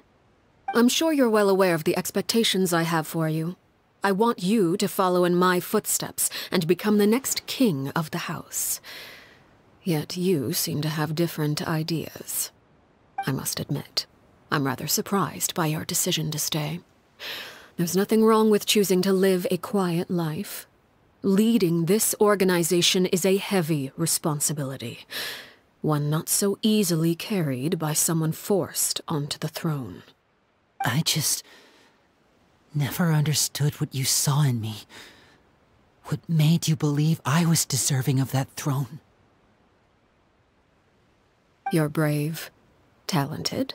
I'm sure you're well aware of the expectations I have for you. I want you to follow in my footsteps and become the next king of the house. Yet you seem to have different ideas. I must admit, I'm rather surprised by your decision to stay. There's nothing wrong with choosing to live a quiet life. Leading this organization is a heavy responsibility. One not so easily carried by someone forced onto the throne. I just never understood what you saw in me. What made you believe I was deserving of that throne? You're brave, talented,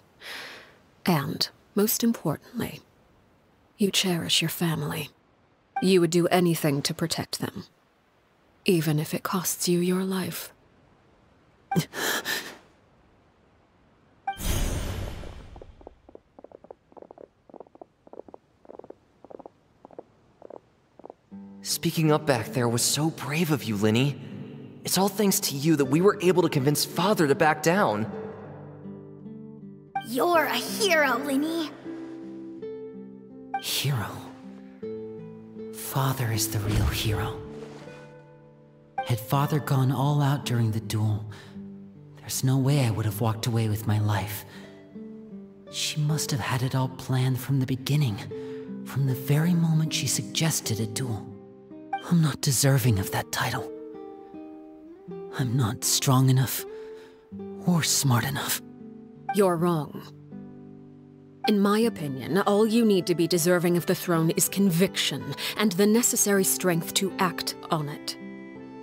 and, most importantly, you cherish your family. You would do anything to protect them, even if it costs you your life. Speaking up back there was so brave of you, Lyney. It's all thanks to you that we were able to convince Father to back down. You're a hero, Lyney. Hero. Father is the real hero. Had Father gone all out during the duel, there's no way I would have walked away with my life. She must have had it all planned from the beginning, from the very moment she suggested a duel. I'm not deserving of that title. I'm not strong enough or smart enough. You're wrong. In my opinion, all you need to be deserving of the throne is conviction and the necessary strength to act on it.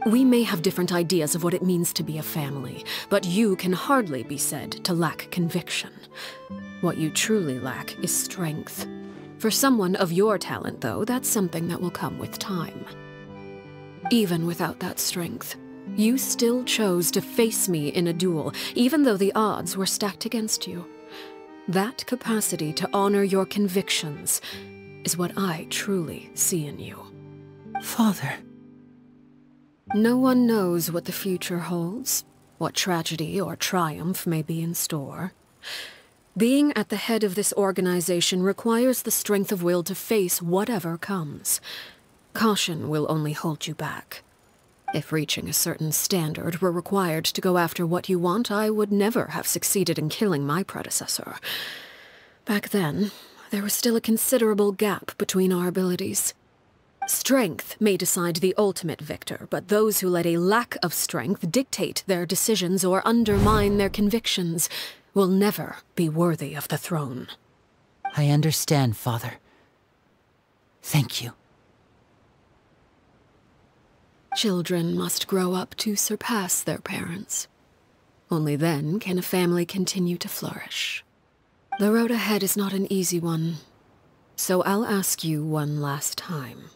We may have different ideas of what it means to be a family, but you can hardly be said to lack conviction. What you truly lack is strength. For someone of your talent, though, that's something that will come with time. Even without that strength, you still chose to face me in a duel, even though the odds were stacked against you. That capacity to honor your convictions is what I truly see in you. Father. No one knows what the future holds, what tragedy or triumph may be in store. Being at the head of this organization requires the strength of will to face whatever comes. Caution will only hold you back. If reaching a certain standard were required to go after what you want, I would never have succeeded in killing my predecessor. Back then, there was still a considerable gap between our abilities. Strength may decide the ultimate victor, but those who let a lack of strength dictate their decisions or undermine their convictions will never be worthy of the throne. I understand, Father. Thank you. Children must grow up to surpass their parents. Only then can a family continue to flourish. The road ahead is not an easy one, so I'll ask you one last time.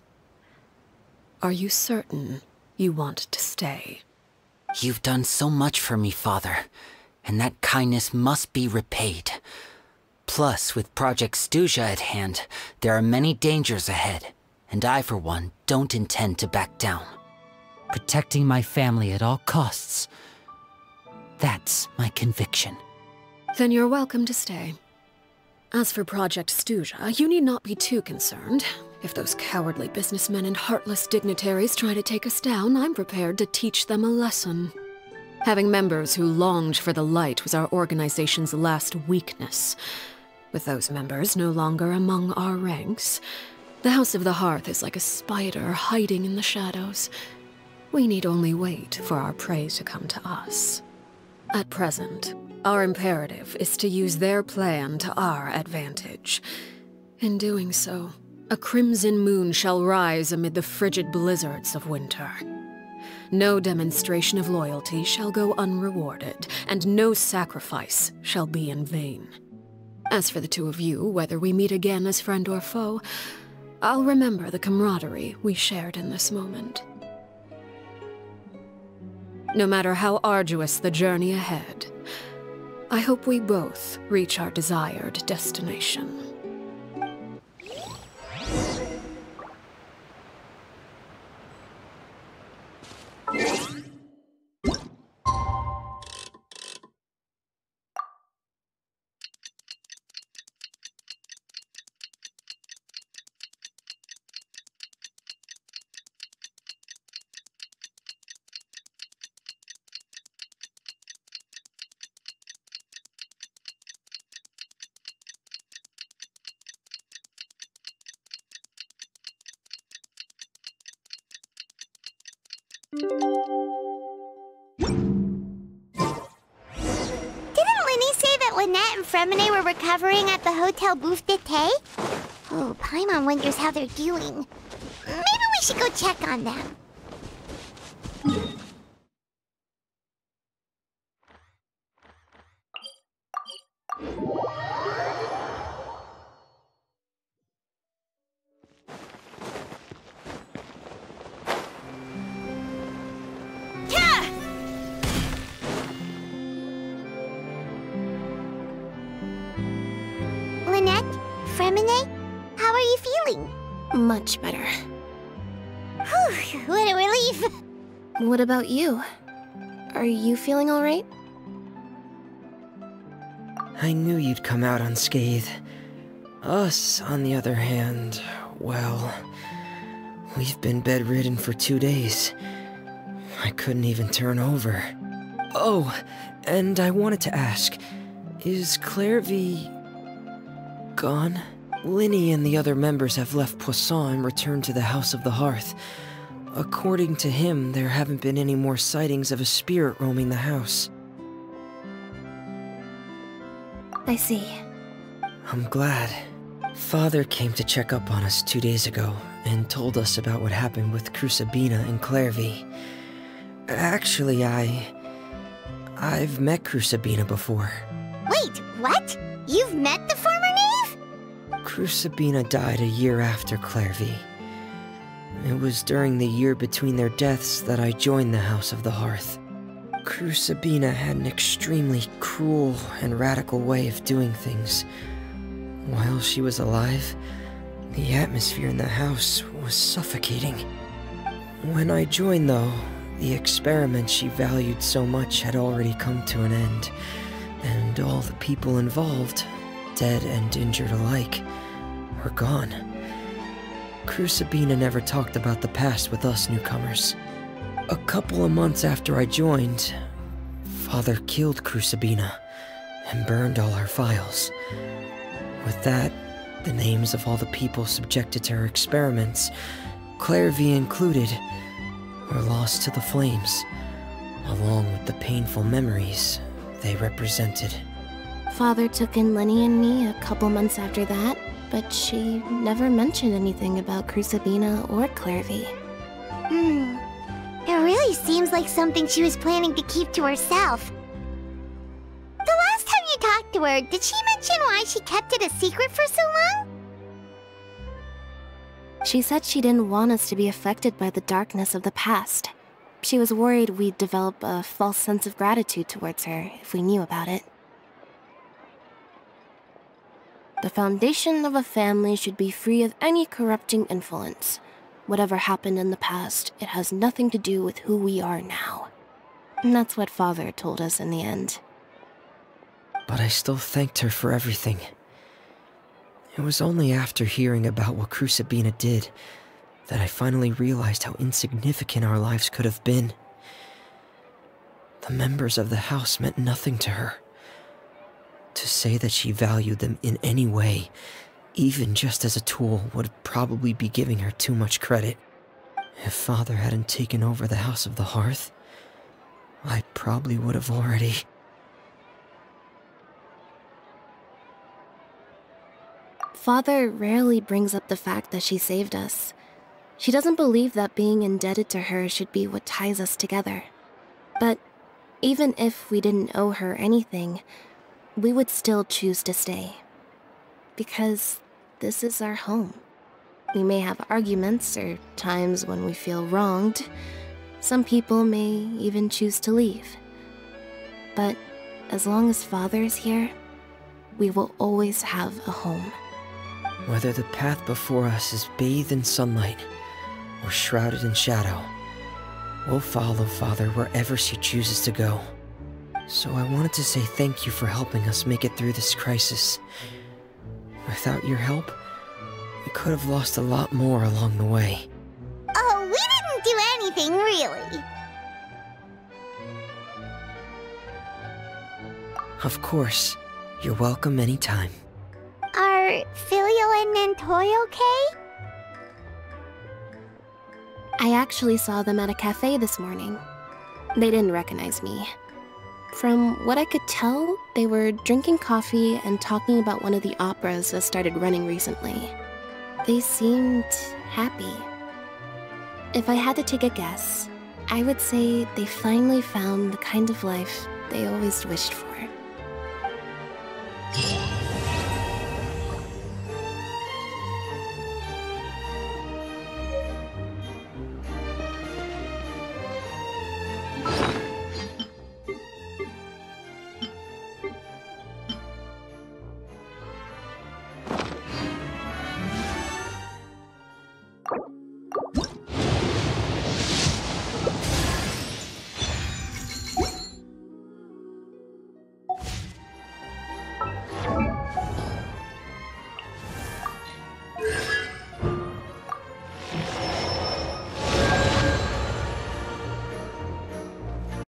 Are you certain you want to stay? You've done so much for me, Father, and that kindness must be repaid. Plus, with Project Stuja at hand, there are many dangers ahead, and I, for one, don't intend to back down. Protecting my family at all costs. That's my conviction. Then you're welcome to stay. As for Project Stuja, you need not be too concerned. If those cowardly businessmen and heartless dignitaries try to take us down, I'm prepared to teach them a lesson. Having members who longed for the light was our organization's last weakness. With those members no longer among our ranks, the House of the Hearth is like a spider hiding in the shadows. We need only wait for our prey to come to us. At present, our imperative is to use their plan to our advantage. In doing so, a crimson moon shall rise amid the frigid blizzards of winter. No demonstration of loyalty shall go unrewarded, and no sacrifice shall be in vain. As for the two of you, whether we meet again as friend or foe, I'll remember the camaraderie we shared in this moment. No matter how arduous the journey ahead, I hope we both reach our desired destination. Didn't Hotel Bouffe d'été? Oh, Paimon wonders how they're doing. Maybe we should go check on them. What about you? Are you feeling alright? I knew you'd come out unscathed. Us, on the other hand, well, we've been bedridden for two days. I couldn't even turn over. Oh, and I wanted to ask, is Clervie gone? Linny and the other members have left Poisson and returned to the House of the Hearth. According to him, there haven't been any more sightings of a spirit roaming the house. I see. I'm glad. Father came to check up on us two days ago and told us about what happened with Crucabena and Clervie. Actually, I... I've met Crucabena before. Wait, what? You've met the former knave? Crucabena died a year after Clervie. It was during the year between their deaths that I joined the House of the Hearth. Crucabena had an extremely cruel and radical way of doing things. While she was alive, the atmosphere in the house was suffocating. When I joined, though, the experiment she valued so much had already come to an end, and all the people involved, dead and injured alike, were gone. Crucabena never talked about the past with us newcomers. A couple of months after I joined, Father killed Crucabena and burned all her files. With that, the names of all the people subjected to her experiments, Clervie included, were lost to the flames, along with the painful memories they represented. Father took in Lyney and me a couple months after that, but she never mentioned anything about Crucabena or Clervie. Hmm. It really seems like something she was planning to keep to herself. The last time you talked to her, did she mention why she kept it a secret for so long? She said she didn't want us to be affected by the darkness of the past. She was worried we'd develop a false sense of gratitude towards her if we knew about it. The foundation of a family should be free of any corrupting influence. Whatever happened in the past, it has nothing to do with who we are now. And that's what Father told us in the end. But I still thanked her for everything. It was only after hearing about what Crucabena did that I finally realized how insignificant our lives could have been. The members of the house meant nothing to her. To say that she valued them in any way, even just as a tool, would probably be giving her too much credit. If Father hadn't taken over the House of the Hearth, I probably would have already. Father rarely brings up the fact that she saved us. She doesn't believe that being indebted to her should be what ties us together. But even if we didn't owe her anything, we would still choose to stay. Because this is our home. We may have arguments or times when we feel wronged. Some people may even choose to leave. But as long as Father is here, we will always have a home. Whether the path before us is bathed in sunlight or shrouded in shadow, we'll follow Father wherever she chooses to go. So I wanted to say thank you for helping us make it through this crisis. Without your help, we could have lost a lot more along the way. Oh, we didn't do anything, really. Of course, you're welcome anytime. Are Filiol and Nantoy okay? I actually saw them at a cafe this morning. They didn't recognize me. From what I could tell, they were drinking coffee and talking about one of the operas that started running recently. They seemed happy. If I had to take a guess, I would say they finally found the kind of life they always wished for.